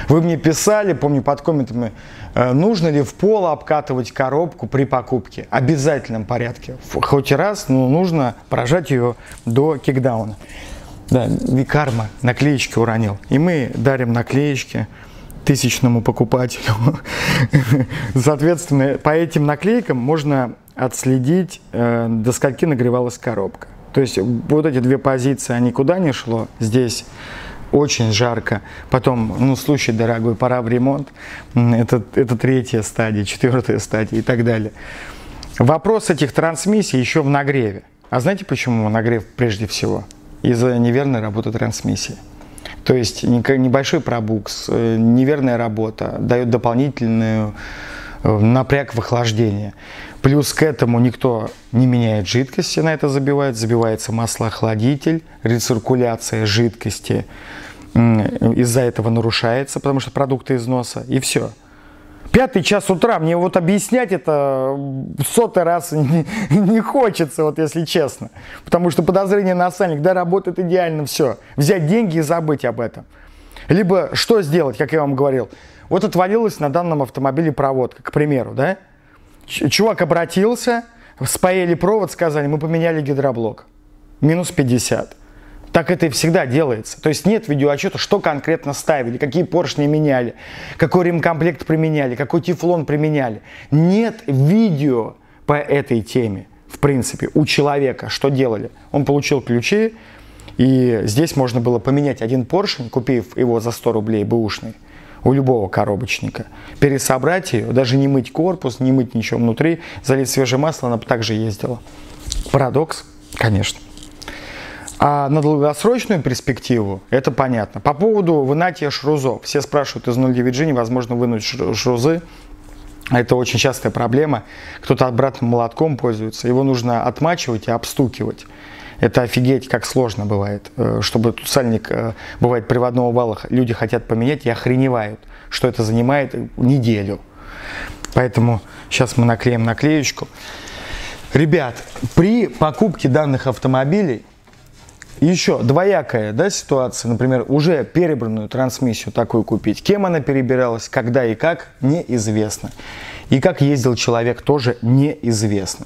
Speaker 1: вы мне писали, помню, под комментами, э, нужно ли в пол обкатывать коробку при покупке. Обязательном порядке. Хоть раз, но нужно прожать ее до кикдауна. Да, Викарма наклеечки уронил. И мы дарим наклеечки тысячному покупателю. Соответственно, по этим наклейкам можно отследить, э, до скольки нагревалась коробка. То есть вот эти две позиции, они куда не шло. Здесь очень жарко. Потом, ну, слушай, дорогой, пора в ремонт. Это, это третья стадия, четвертая стадия и так далее. Вопрос этих трансмиссий еще в нагреве. А знаете почему нагрев прежде всего? Из-за неверной работы трансмиссии. То есть небольшой пробукс, э, неверная работа дает дополнительную э, напряг в охлаждении. Плюс к этому никто не меняет жидкости, на это забивает. Забивается маслоохладитель, рециркуляция жидкости из-за этого нарушается, потому что продукты износа, и все. Пятый час утра, мне вот объяснять это сотый раз не, не хочется, вот если честно. Потому что подозрение на сальник, да, работает идеально все. Взять деньги и забыть об этом. Либо что сделать, как я вам говорил. Вот отвалилась на данном автомобиле проводка, к примеру, да? Чувак обратился, спаяли провод, сказали, мы поменяли гидроблок. Минус 50. Так это и всегда делается. То есть нет видеоотчета, что конкретно ставили, какие поршни меняли, какой ремкомплект применяли, какой тефлон применяли. Нет видео по этой теме, в принципе, у человека, что делали. Он получил ключи, и здесь можно было поменять один поршень, купив его за 100 рублей бэушный, у любого коробочника, пересобрать ее, даже не мыть корпус, не мыть ничего внутри, залить свежее масло, она также ездила. Парадокс, конечно. А на долгосрочную перспективу это понятно. По поводу вынатия шрузов. Все спрашивают, из 0,9G невозможно вынуть шрузы. Это очень частая проблема. Кто-то обратным молотком пользуется. Его нужно отмачивать и обстукивать. Это офигеть, как сложно бывает. Э, чтобы тут сальник, э, бывает, приводного вала люди хотят поменять и охреневают, что это занимает неделю. Поэтому сейчас мы наклеим наклеечку. Ребят, при покупке данных автомобилей еще двоякая да, ситуация, например, уже перебранную трансмиссию такую купить. Кем она перебиралась, когда и как, неизвестно. И как ездил человек, тоже неизвестно.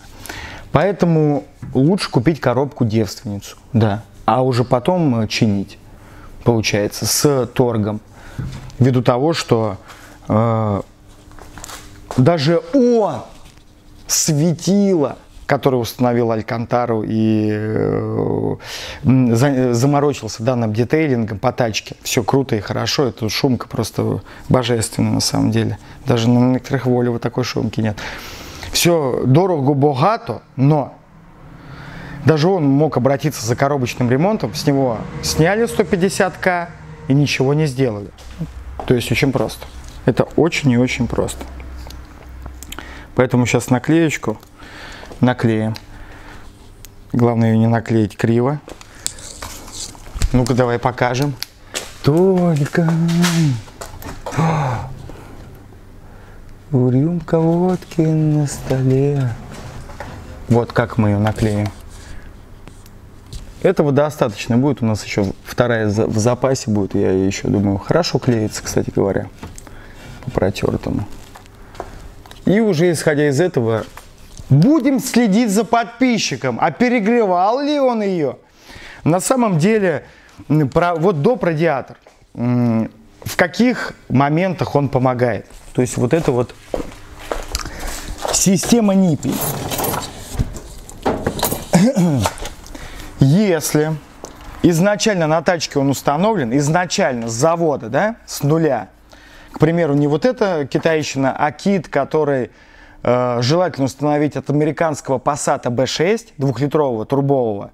Speaker 1: Поэтому лучше купить коробку девственницу, да, а уже потом э, чинить, получается, с торгом. Ввиду того, что э, даже он светило который установил Алькантару и э, заморочился данным детейлингом по тачке. Все круто и хорошо, это шумка просто божественная на самом деле. Даже на некоторых волевых такой шумки нет. Все дорого, богато, но даже он мог обратиться за коробочным ремонтом, с него сняли 150к и ничего не сделали. То есть очень просто. Это очень и очень просто. Поэтому сейчас наклеечку наклеим. Главное ее не наклеить криво. Ну-ка, давай покажем. Только рюмка водки на столе. Вот как мы ее наклеим. Этого достаточно будет. У нас еще вторая в запасе будет. Я еще думаю, хорошо клеится, кстати говоря, по протертому. И уже исходя из этого Будем следить за подписчиком, а перегревал ли он ее? На самом деле, про, вот доп. радиатор, в каких моментах он помогает? То есть вот это вот система НИПИ. Если изначально на тачке он установлен, изначально с завода, да, с нуля, к примеру, не вот эта китайщина, а кит, который желательно установить от американского Passat B6 двухлитрового турбового.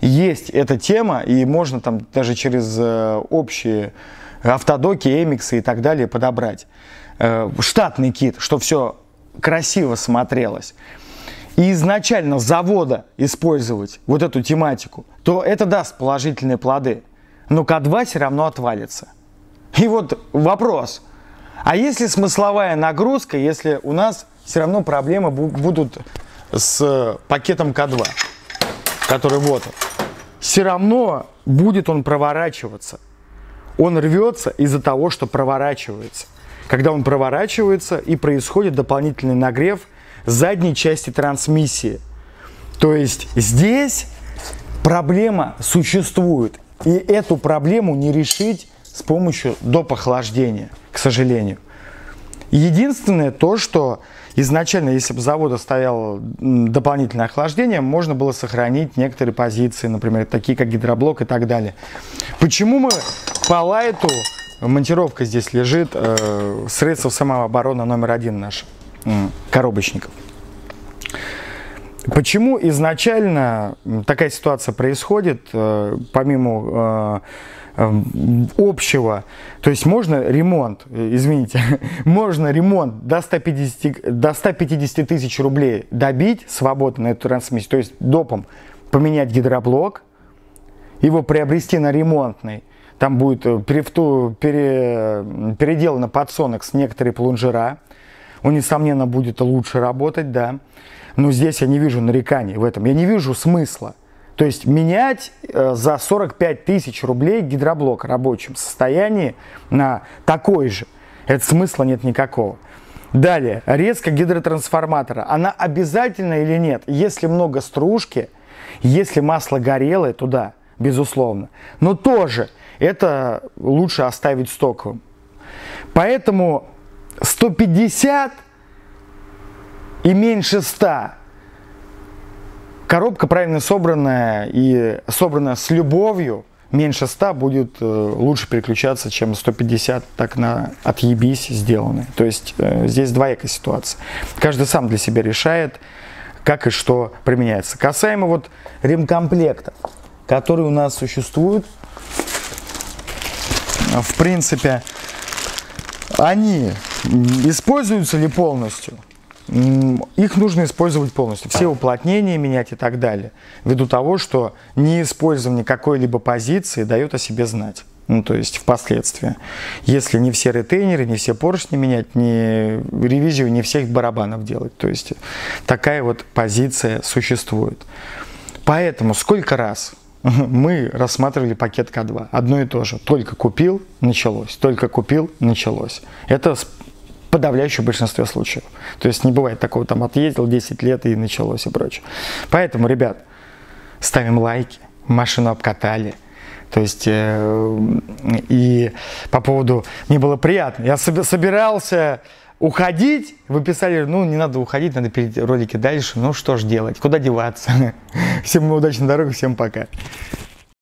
Speaker 1: Есть эта тема, и можно там даже через э, общие автодоки, эмиксы и так далее подобрать. Э, штатный кит, чтобы все красиво смотрелось. И изначально завода использовать вот эту тематику, то это даст положительные плоды. Но К2 все равно отвалится. И вот вопрос. А если смысловая нагрузка, если у нас все равно проблемы будут с пакетом К2, который вот. Все равно будет он проворачиваться. Он рвется из-за того, что проворачивается. Когда он проворачивается и происходит дополнительный нагрев задней части трансмиссии. То есть здесь проблема существует. И эту проблему не решить с помощью доп. охлаждения, к сожалению. Единственное то, что изначально, если бы завода стоял дополнительное охлаждение, можно было сохранить некоторые позиции, например, такие как гидроблок и так далее. Почему мы по лайту, монтировка здесь лежит, э, средства самообороны номер один наш, э, коробочников. Почему изначально такая ситуация происходит, э, помимо э, общего, то есть можно ремонт, извините, можно ремонт до 150, до 150 тысяч рублей добить свободно на эту трансмиссию, то есть допом поменять гидроблок, его приобрести на ремонтный, там будет перевту, пере, переделано подсонок с некоторые плунжера, он, несомненно, будет лучше работать, да, но здесь я не вижу нареканий в этом, я не вижу смысла. То есть менять э, за 45 тысяч рублей гидроблок в рабочем состоянии на такой же, это смысла нет никакого. Далее, резка гидротрансформатора. Она обязательна или нет? Если много стружки, если масло горелое, туда, безусловно. Но тоже это лучше оставить стоковым. Поэтому 150 и меньше 100. Коробка правильно собранная и собранная с любовью, меньше 100 будет э, лучше переключаться, чем 150 так на отъебись сделаны. То есть э, здесь двоякая ситуация. Каждый сам для себя решает, как и что применяется. Касаемо вот ремкомплектов, которые у нас существуют, в принципе, они используются ли полностью? Их нужно использовать полностью, все уплотнения менять и так далее, ввиду того, что неиспользование какой-либо позиции дает о себе знать. Ну, то есть впоследствии. Если не все ретейнеры, не все поршни менять, не ревизию не всех барабанов делать. То есть такая вот позиция существует. Поэтому сколько раз мы рассматривали пакет К2. Одно и то же. Только купил, началось. Только купил, началось. Это подавляющем большинстве случаев. То есть не бывает такого, там отъездил 10 лет и началось и прочее. Поэтому, ребят, ставим лайки, машину обкатали. То есть, э, и по поводу, мне было приятно, я собирался уходить, вы писали, ну, не надо уходить, надо перейти ролики дальше, ну, что ж делать, куда деваться. Всем удачной дороги, всем пока.